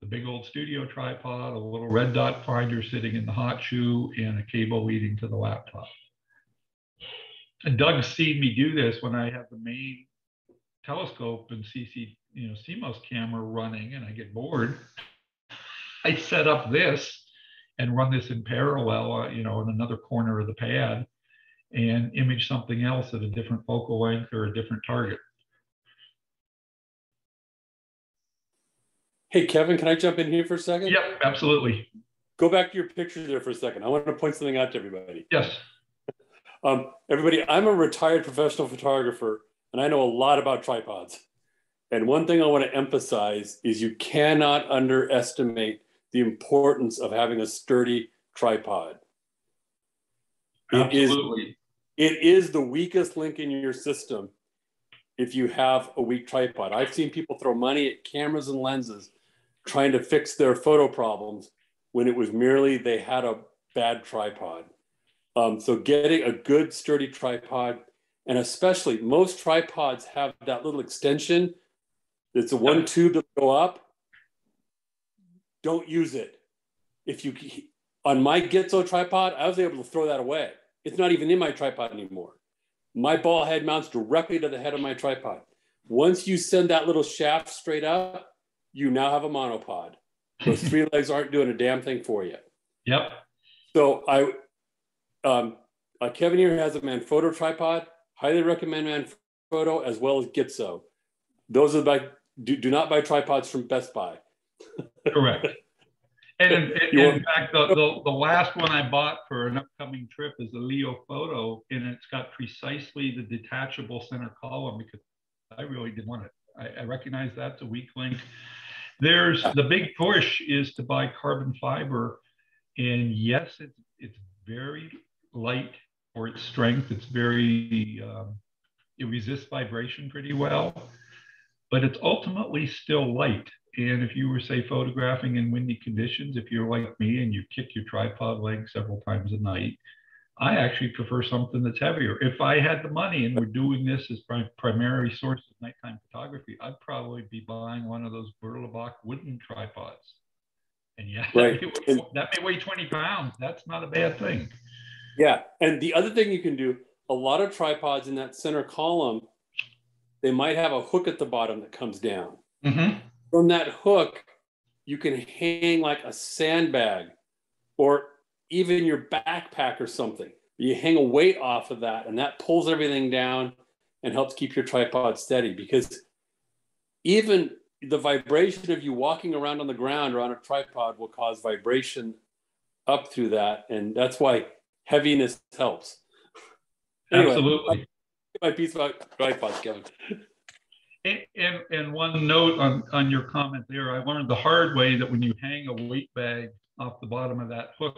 the big old studio tripod, a little red dot finder sitting in the hot shoe, and a cable leading to the laptop. And Doug's seen me do this when I have the main telescope and CC, you know, CMOS camera running and I get bored. <laughs> I set up this and run this in parallel, uh, you know, in another corner of the pad and image something else at a different focal length or a different target. Hey, Kevin, can I jump in here for a second? Yep, absolutely. Go back to your picture there for a second. I want to point something out to everybody. Yes. Um, everybody, I'm a retired professional photographer and I know a lot about tripods. And one thing I want to emphasize is you cannot underestimate the importance of having a sturdy tripod. Absolutely. It is, it is the weakest link in your system if you have a weak tripod. I've seen people throw money at cameras and lenses trying to fix their photo problems when it was merely they had a bad tripod. Um, so getting a good sturdy tripod, and especially most tripods have that little extension. It's a one tube that go up. Don't use it. If you on my Gitzo tripod, I was able to throw that away. It's not even in my tripod anymore. My ball head mounts directly to the head of my tripod. Once you send that little shaft straight up, you now have a monopod. Those three <laughs> legs aren't doing a damn thing for you. Yep. So I, um, uh, Kevin here has a Manfrotto tripod. Highly recommend Manfrotto as well as Gitzo. Those are the do, do not buy tripods from Best Buy. Correct. And in, in, in fact, the, the, the, last one I bought for an upcoming trip is a Leofoto, and it's got precisely the detachable center column because I really did want it. I, I recognize that's a weak link. There's the big push is to buy carbon fiber, and yes, it's it's very light for its strength. It's very um, it resists vibration pretty well, but it's ultimately still light. And if you were, say, photographing in windy conditions, if you're like me and you kick your tripod leg several times a night, I actually prefer something that's heavier. If I had the money and we're doing this as my primary source of nighttime photography, I'd probably be buying one of those Berlebach wooden tripods. And yeah, <laughs> right. that, may, that may weigh 20 pounds. That's not a bad thing. Yeah. And the other thing you can do, a lot of tripods in that center column, they might have a hook at the bottom that comes down. Mm-hmm. From that hook, you can hang like a sandbag or even your backpack or something. You hang a weight off of that, and that pulls everything down and helps keep your tripod steady because even the vibration of you walking around on the ground or on a tripod will cause vibration up through that. And that's why heaviness helps. Anyway, Absolutely. My piece about tripods, Kevin. And, and, one note on, on your comment there, I learned the hard way that when you hang a weight bag off the bottom of that hook,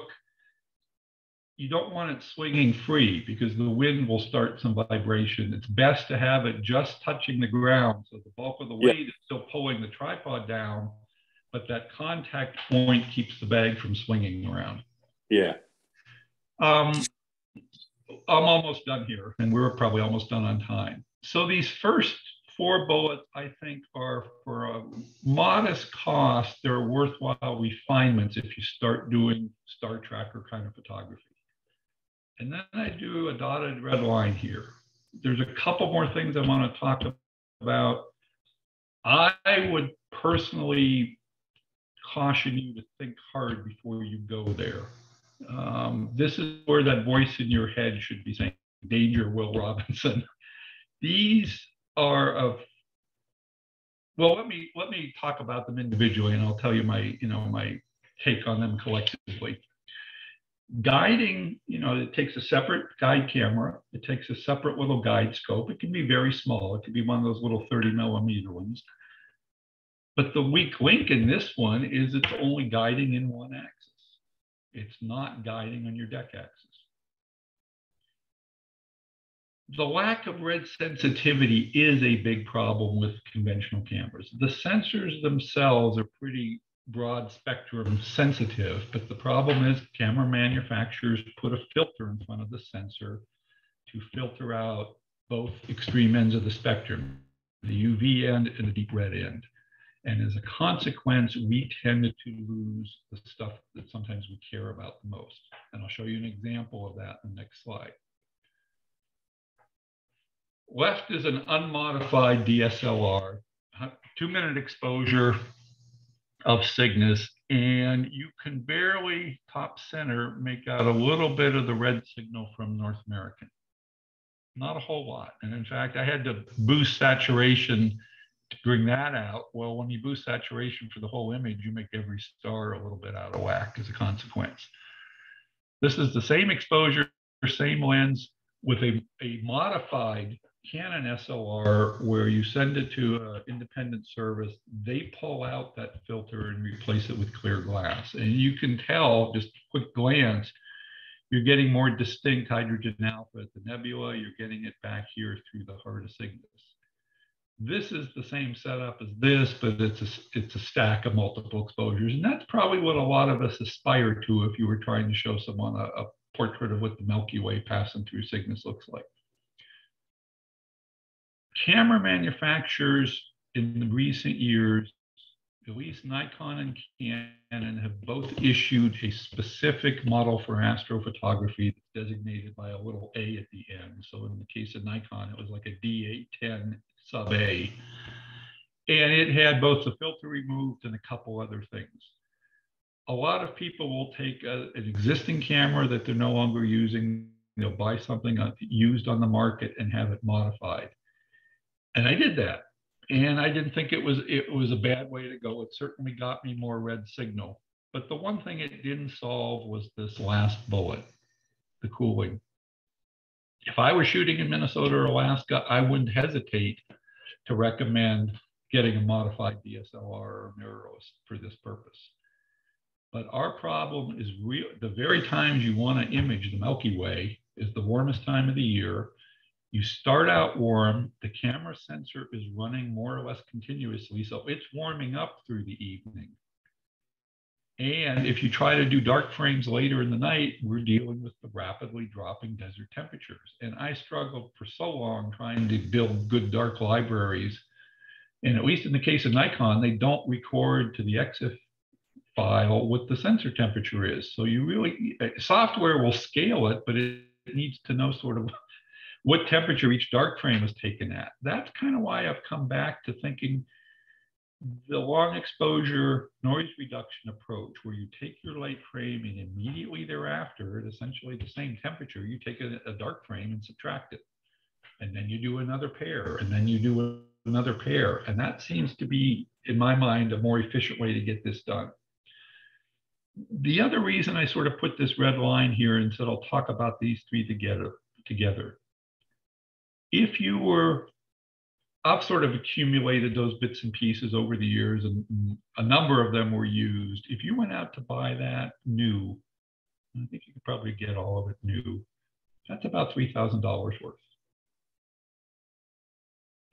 you don't want it swinging free because the wind will start some vibration. It's best to have it just touching the ground. So the bulk of the Yeah. weight is still pulling the tripod down, but that contact point keeps the bag from swinging around. Yeah. Um, I'm almost done here, and we're probably almost done on time. So these first four bullets, I think, are for a modest cost. They're worthwhile refinements if you start doing star tracker kind of photography. And then I do a dotted red line here. There's a couple more things I want to talk about. I would personally caution you to think hard before you go there. Um, this is where that voice in your head should be saying, danger, Will Robinson. <laughs> These are of, well, let me, let me talk about them individually and I'll tell you my, you know, my take on them collectively. Guiding, you know, it takes a separate guide camera. It takes a separate little guide scope. It can be very small. It could be one of those little 30 millimeter ones. But the weak link in this one is it's only guiding in one axis. It's not guiding on your Dec axis. The lack of red sensitivity is a big problem with conventional cameras. The sensors themselves are pretty broad spectrum sensitive, but the problem is camera manufacturers put a filter in front of the sensor to filter out both extreme ends of the spectrum, the UV end and the deep red end. And as a consequence, we tended to lose the stuff that sometimes we care about the most. And I'll show you an example of that in the next slide. Left is an unmodified DSLR, two minute exposure of Cygnus, and you can barely top center make out a little bit of the red signal from North American. Not a whole lot. And in fact, I had to boost saturation to bring that out. Well, when you boost saturation for the whole image, you make every star a little bit out of whack as a consequence. This is the same exposure, same lens with a, a modified Canon SLR where you send it to an independent service, they pull out that filter and replace it with clear glass. And you can tell just quick glance, you're getting more distinct hydrogen alpha at the nebula. You're getting it back here through the heart of Cygnus. This is the same setup as this, but it's a, it's a stack of multiple exposures. And that's probably what a lot of us aspire to if you were trying to show someone a, a portrait of what the Milky Way passing through Cygnus looks like. Camera manufacturers in the recent years, at least Nikon and Canon, have both issued a specific model for astrophotography designated by a little A at the end. So in the case of Nikon, it was like a D810 sub A. And it had both the filter removed and a couple other things. A lot of people will take a, an existing camera that they're no longer using, they'll buy something uh, used on the market and have it modified. And I did that. And I didn't think it was it was a bad way to go. It certainly got me more red signal. But the one thing it didn't solve was this last bullet, the cooling. If I were shooting in Minnesota or Alaska, I wouldn't hesitate to recommend getting a modified DSLR or mirrorless for this purpose. But our problem is real. The very times you want to image the Milky Way is the warmest time of the year. You start out warm, the camera sensor is running more or less continuously, so it's warming up through the evening. And if you try to do dark frames later in the night, we're dealing with the rapidly dropping desert temperatures. And I struggled for so long trying to build good dark libraries. And at least in the case of Nikon, they don't record to the EXIF file what the sensor temperature is. So you really, eh, software will scale it, but it needs to know sort of what temperature each dark frame is taken at. That's kind of why I've come back to thinking the long exposure noise reduction approach, where you take your light frame and immediately thereafter, at essentially the same temperature, you take a, a dark frame and subtract it. And then you do another pair, and then you do another pair. And that seems to be, in my mind, a more efficient way to get this done. The other reason I sort of put this red line here and said I'll talk about these three together, together if you were, I've sort of accumulated those bits and pieces over the years, and a number of them were used. If you went out to buy that new, I think you could probably get all of it new. That's about three thousand dollars worth.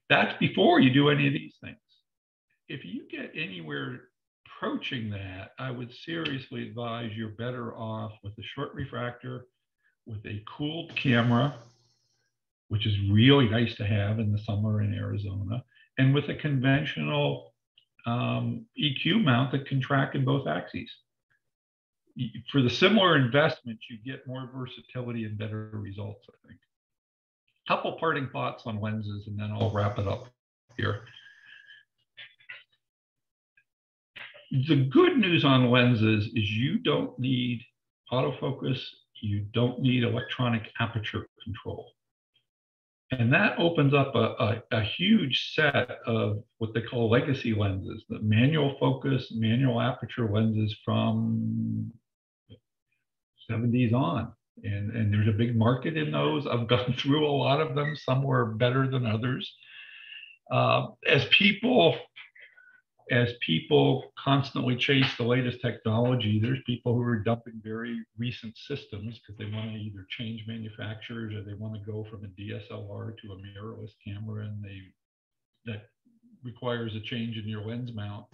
That's before you do any of these things. If you get anywhere approaching that, I would seriously advise you're better off with a short refractor, with a cooled camera, which is really nice to have in the summer in Arizona, and with a conventional um, EQ mount that can track in both axes. For the similar investment, you get more versatility and better results, I think. Couple parting thoughts on lenses, and then I'll wrap it up here. The good news on lenses is you don't need autofocus, you don't need electronic aperture control. And that opens up a, a, a, huge set of what they call legacy lenses, the manual focus, manual aperture lenses from 70s on. And, and there's a big market in those. I've <laughs> gone through a lot of them. Some were better than others. Uh, as people as people constantly chase the latest technology, there's people who are dumping very recent systems because they want to either change manufacturers or they want to go from a DSLR to a mirrorless camera, and they that requires a change in your lens mount.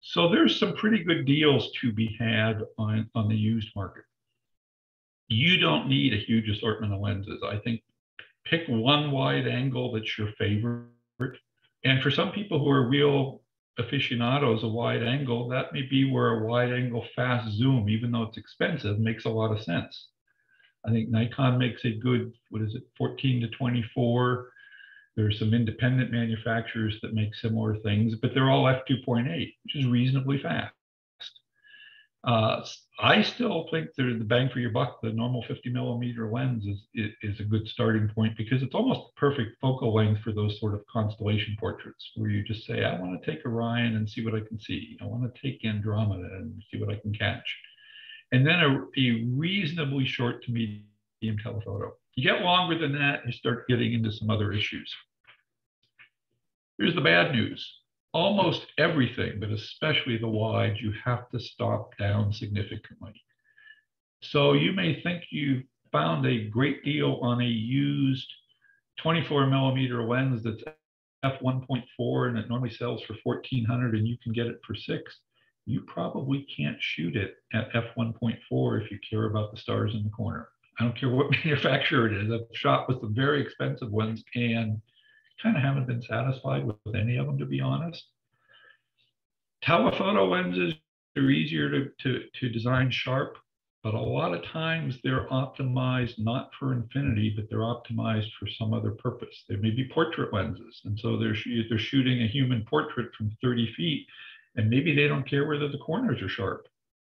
So there's some pretty good deals to be had on, on the used market. You don't need a huge assortment of lenses. I think pick one wide angle that's your favorite and for some people who are real aficionados, a wide angle, that may be where a wide angle fast zoom, even though it's expensive, makes a lot of sense. I think Nikon makes a good, what is it, 14 to 24. There's some independent manufacturers that make similar things, but they're all f2.8, which is reasonably fast. Uh, I still think that the bang for your buck, the normal 50 millimeter lens is, is a good starting point because it's almost the perfect focal length for those sort of constellation portraits where you just say, I want to take Orion and see what I can see. I want to take Andromeda and see what I can catch. And then a, a reasonably short to medium telephoto. You get longer than that, you start getting into some other issues. Here's the bad news almost everything, but especially the wide, you have to stop down significantly. So you may think you found a great deal on a used 24 millimeter lens that's f1.4 and it normally sells for 1400 and you can get it for six. You probably can't shoot it at f1.4 if you care about the stars in the corner. I don't care what <laughs> manufacturer it is. I've shot with some very expensive ones and kind of haven't been satisfied with, any of them, to be honest. Telephoto lenses are easier to, to, to design sharp, but a lot of times they're optimized not for infinity, but they're optimized for some other purpose. They may be portrait lenses. And so they're, they're shooting a human portrait from 30 feet, and maybe they don't care whether the corners are sharp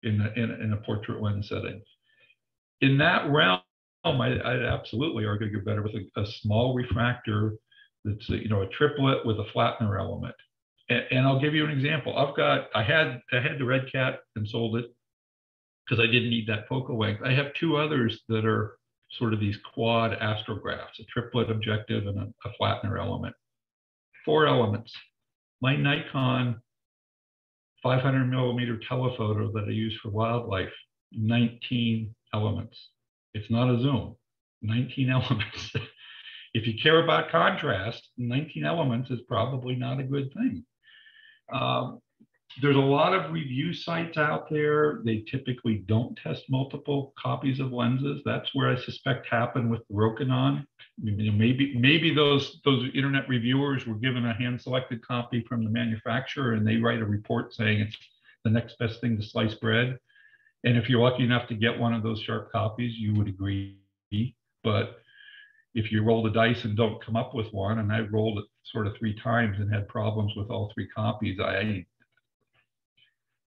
in, the, in, in a portrait lens setting. In that realm, I, I'd absolutely argue you're better with a, a small refractor it's you know a triplet with a flattener element. And, and, I'll give you an example. I've got I had I had the RedCat and sold it because I didn't need that focal length. I have two others that are sort of these quad astrographs, a triplet objective and a, a flattener element. Four elements. My Nikon 500 millimeter telephoto that I use for wildlife, 19 elements. It's not a zoom, 19 <laughs> elements. If you care about contrast, 19 elements is probably not a good thing. Um, there's a lot of review sites out there. They typically don't test multiple copies of lenses. That's where I suspect happened with Rokinon. Maybe maybe those those internet reviewers were given a hand-selected copy from the manufacturer, and they write a report saying it's the next best thing to slice bread. And if you're lucky enough to get one of those sharp copies, you would agree. But if you roll the dice and don't come up with one, and I rolled it sort of three times and had problems with all three copies, I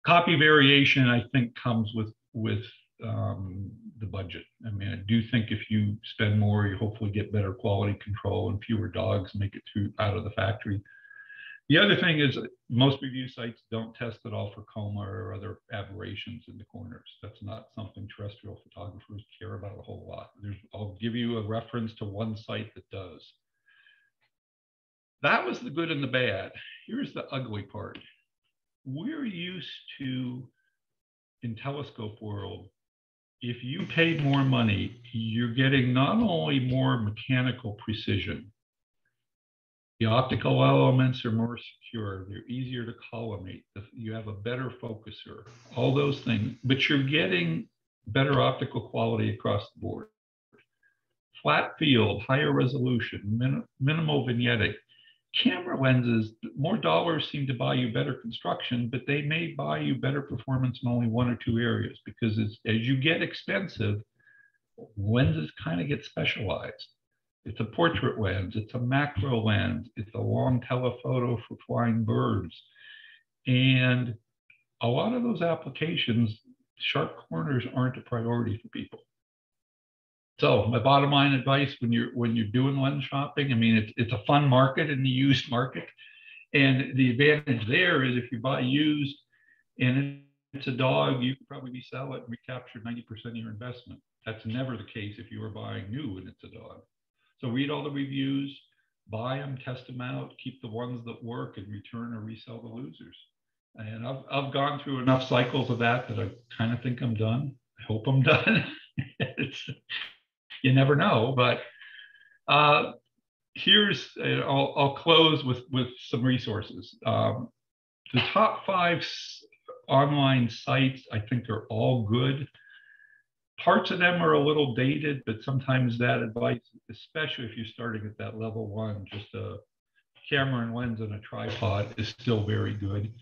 copy variation I think comes with with um, the budget. I mean, I do think if you spend more, you hopefully get better quality control and fewer dogs make it through out of the factory. The other thing is most review sites don't test at all for coma or other aberrations in the corners. That's not something terrestrial photographers care about a whole lot. There's, I'll give you a reference to one site that does. That was the good and the bad. Here's the ugly part. We're used to, in telescope world, if you pay more money, you're getting not only more mechanical precision, the optical elements are more secure, they're easier to collimate, you have a better focuser, all those things, but you're getting better optical quality across the board. Flat field, higher resolution, min minimal vignetting. Camera lenses, more dollars seem to buy you better construction, but they may buy you better performance in only one or two areas because as, as you get expensive, lenses kind of get specialized. It's a portrait lens, it's a macro lens, it's a long telephoto for flying birds. And a lot of those applications, sharp corners aren't a priority for people. So my bottom line advice when you're when you're doing lens shopping, I mean it's it's a fun market in the used market. And the advantage there is if you buy used and it's a dog, you could probably sell it and recapture 90% of your investment. That's never the case if you were buying new and it's a dog. So read all the reviews, buy them, test them out, keep the ones that work and return or resell the losers. And I've, I've gone through enough cycles of that that I kind of think I'm done. I hope I'm <laughs> done. you never know, but uh, here's, I'll, I'll, close with, with some resources. Um, the top five online sites, I think are all good parts of them are a little dated, but sometimes that advice, especially if you're starting at that level one, just a camera and lens and a tripod is still very good.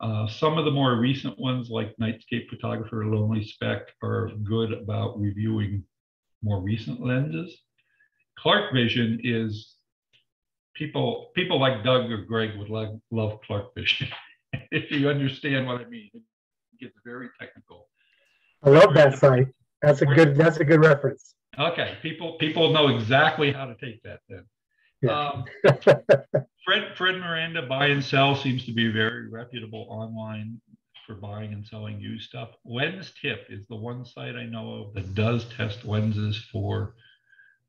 Uh, some of the more recent ones like Nightscape Photographer, Lonely Speck are good about reviewing more recent lenses. Clark Vision is people people like Doug or Greg would love, love Clark Vision. <laughs> if you understand what I mean, it gets very technical. I love that site. That's a good. That's a good reference. Okay, people people know exactly how to take that then. Yeah. Um, <laughs> Fred Fred Miranda buy and sell seems to be very reputable online for buying and selling used stuff. Lens Tip is the one site I know of that does test lenses for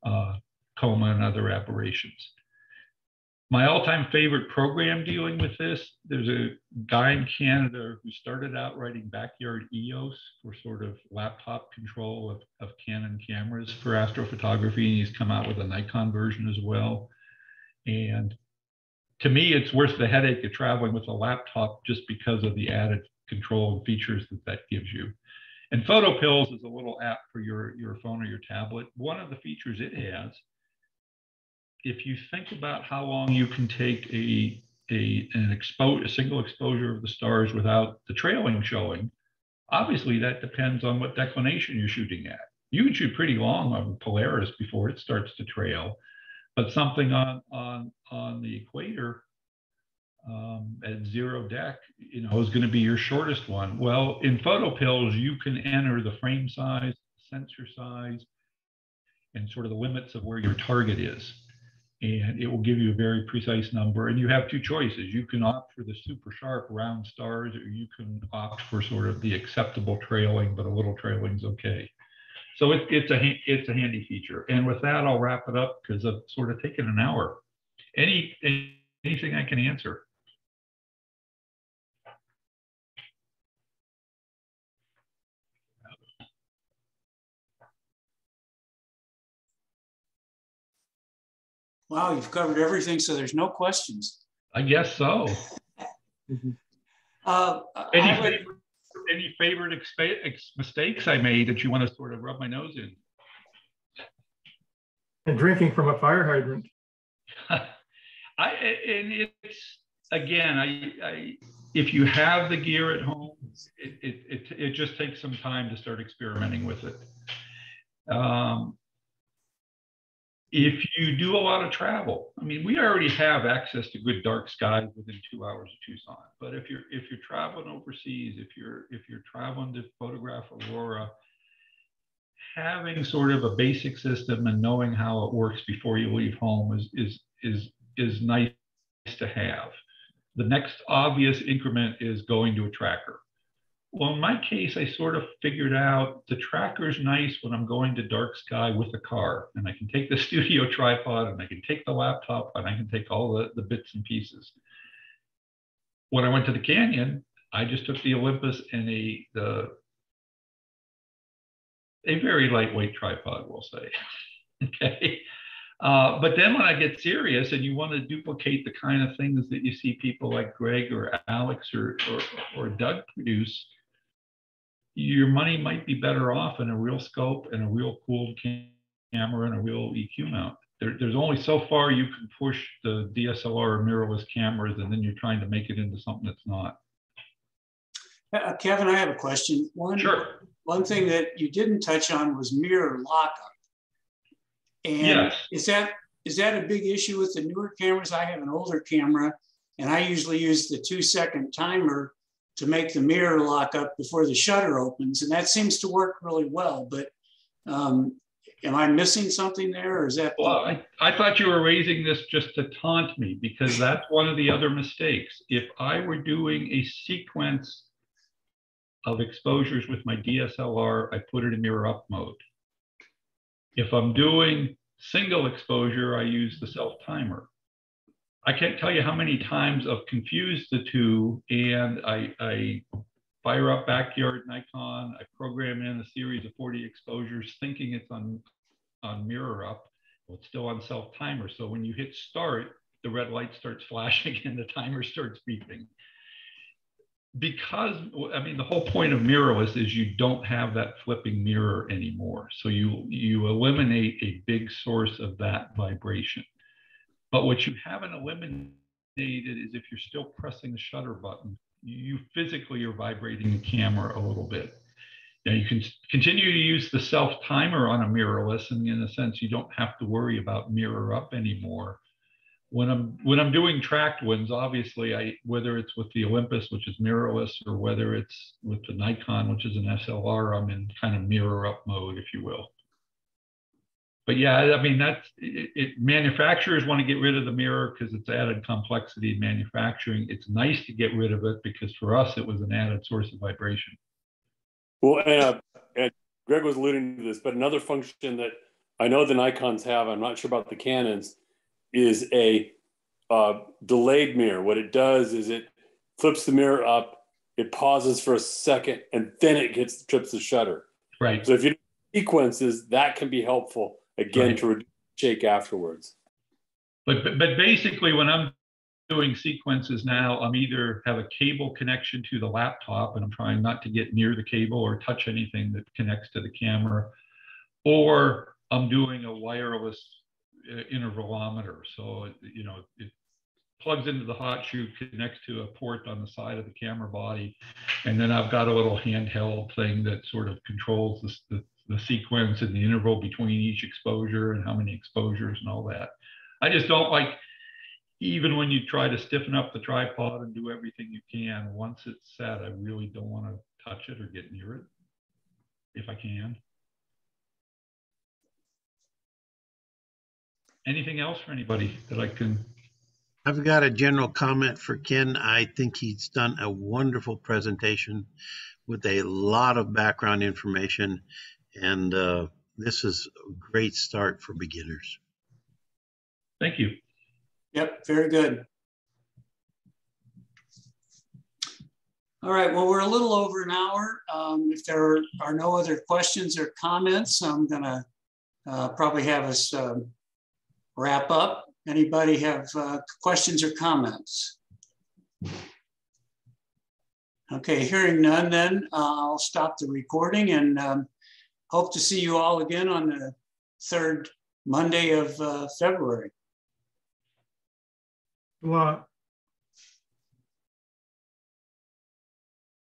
uh, coma and other aberrations. My all-time favorite program dealing with this, there's a guy in Canada who started out writing backyard EOS for sort of laptop control of, of Canon cameras for astrophotography. And he's come out with a Nikon version as well. And to me, it's worth the headache of traveling with a laptop just because of the added control and features that that gives you. And PhotoPills is a little app for your, your phone or your tablet. One of the features it has if you think about how long you can take a a an expo- a single exposure of the stars without the trailing showing, obviously that depends on what declination you're shooting at. You can shoot pretty long on Polaris before it starts to trail, but something on on on the equator um, at zero dec, you know, is going to be your shortest one. Well, in PhotoPills, you can enter the frame size, sensor size, and sort of the limits of where your target is and it will give you a very precise number. And you have two choices. You can opt for the super sharp round stars, or you can opt for sort of the acceptable trailing, but a little trailing is okay. So it, it's a it's a handy feature. And with that, I'll wrap it up because I've sort of taken an hour. Any anything I can answer. Wow, you've covered everything, so there's no questions. I guess so. <laughs> uh, any, would... favorite, any favorite mistakes I made that you want to sort of rub my nose in? And drinking from a fire hydrant. <laughs> I and it's again, I, I if you have the gear at home, it, it, it, it just takes some time to start experimenting with it. Um, if you do a lot of travel, I mean, we already have access to good dark skies within two hours of Tucson. But if you're if you're traveling overseas, if you're if you're traveling to photograph aurora, having sort of a basic system and knowing how it works before you leave home is is is is nice to have. the next obvious increment is going to a tracker. Well, in my case, I sort of figured out the tracker's nice when I'm going to dark sky with a car and I can take the <laughs> studio tripod and I can take the laptop and I can take all the, the bits and pieces. When I went to the Canyon, I just took the Olympus and a, the, a very lightweight tripod, we'll say. <laughs> okay. Uh, but then when I get serious and you want to duplicate the kind of things that you see people like Greg or Alex or, or, or Doug produce, your money might be better off in a real scope and a real cooled camera and a real EQ mount. There, there's only so far you can push the DSLR or mirrorless cameras, and then you're trying to make it into something that's not. Uh, Kevin, I have a question. One, sure. One thing that you didn't touch on was mirror lockup. And yes. is that is that a big issue with the newer cameras? I have an older camera, and I usually use the two second timer to make the mirror lock up before the shutter opens, and that seems to work really well. But um, am I missing something there, or is that? Well, I, I thought you were raising this just to taunt me because that's one of the other mistakes. If I were doing a sequence of exposures with my DSLR, I put it in mirror up mode. If I'm doing single exposure, I use the self timer. I can't tell you how many times I've confused the two and I, I fire up backyard Nikon, I program in a series of 40 exposures thinking it's on, on mirror up. Well, it's still on self timer. So when you hit start, the red light starts <laughs> flashing and the timer starts beeping because I mean the whole point of mirrorless is you don't have that flipping mirror anymore. So you you eliminate a big source of that vibration. But what you haven't eliminated is if you're still pressing the shutter button, you physically are vibrating the camera a little bit. Now you can continue to use the self timer on a mirrorless, and in a sense, you don't have to worry about mirror up anymore when I'm when I'm doing tracked ones, obviously, I whether it's with the Olympus, which is mirrorless, or whether it's with the Nikon, which is an SLR, I'm in kind of mirror up mode, if you will. But yeah, I mean that's it, it manufacturers want to get rid of the mirror because it's added complexity in manufacturing. It's nice to get rid of it because for us it was an added source of vibration. Well, and, uh, and Greg was alluding to this, but another function that I know the Nikons have, I'm not sure about the Canons is a uh, delayed mirror. What it does is it flips the mirror up, it pauses for a second, and then it gets trips the shutter. Right. So if you sequences, that can be helpful again Right. to reduce shake afterwards. But, but but basically, when I'm doing sequences now, I'm either have a cable connection to the laptop, and I'm trying not to get near the cable or touch anything that connects to the camera, or I'm doing a wireless uh, intervalometer. So it, you know it plugs into the hot shoe, connects to a port on the side of the camera body, and then I've got a little handheld thing that sort of controls the, the, the sequence and the interval between each exposure and how many exposures and all that. I just don't like, even when you try to stiffen up the tripod and do everything you can, once it's set, I really don't want to touch it or get near it if I can. Anything else for anybody that I can? I've got a general comment for Ken. I think he's done a wonderful presentation with a lot of background information, and uh, this is a great start for beginners. Thank you. Yep, very good. All right, well, we're a little over an hour. Um, if there are no other questions or comments, I'm gonna uh, probably have us um, wrap up. Anybody have uh, questions or comments? Okay, hearing none then, uh, I'll stop the recording and um, hope to see you all again on the third Monday of uh, February. Well,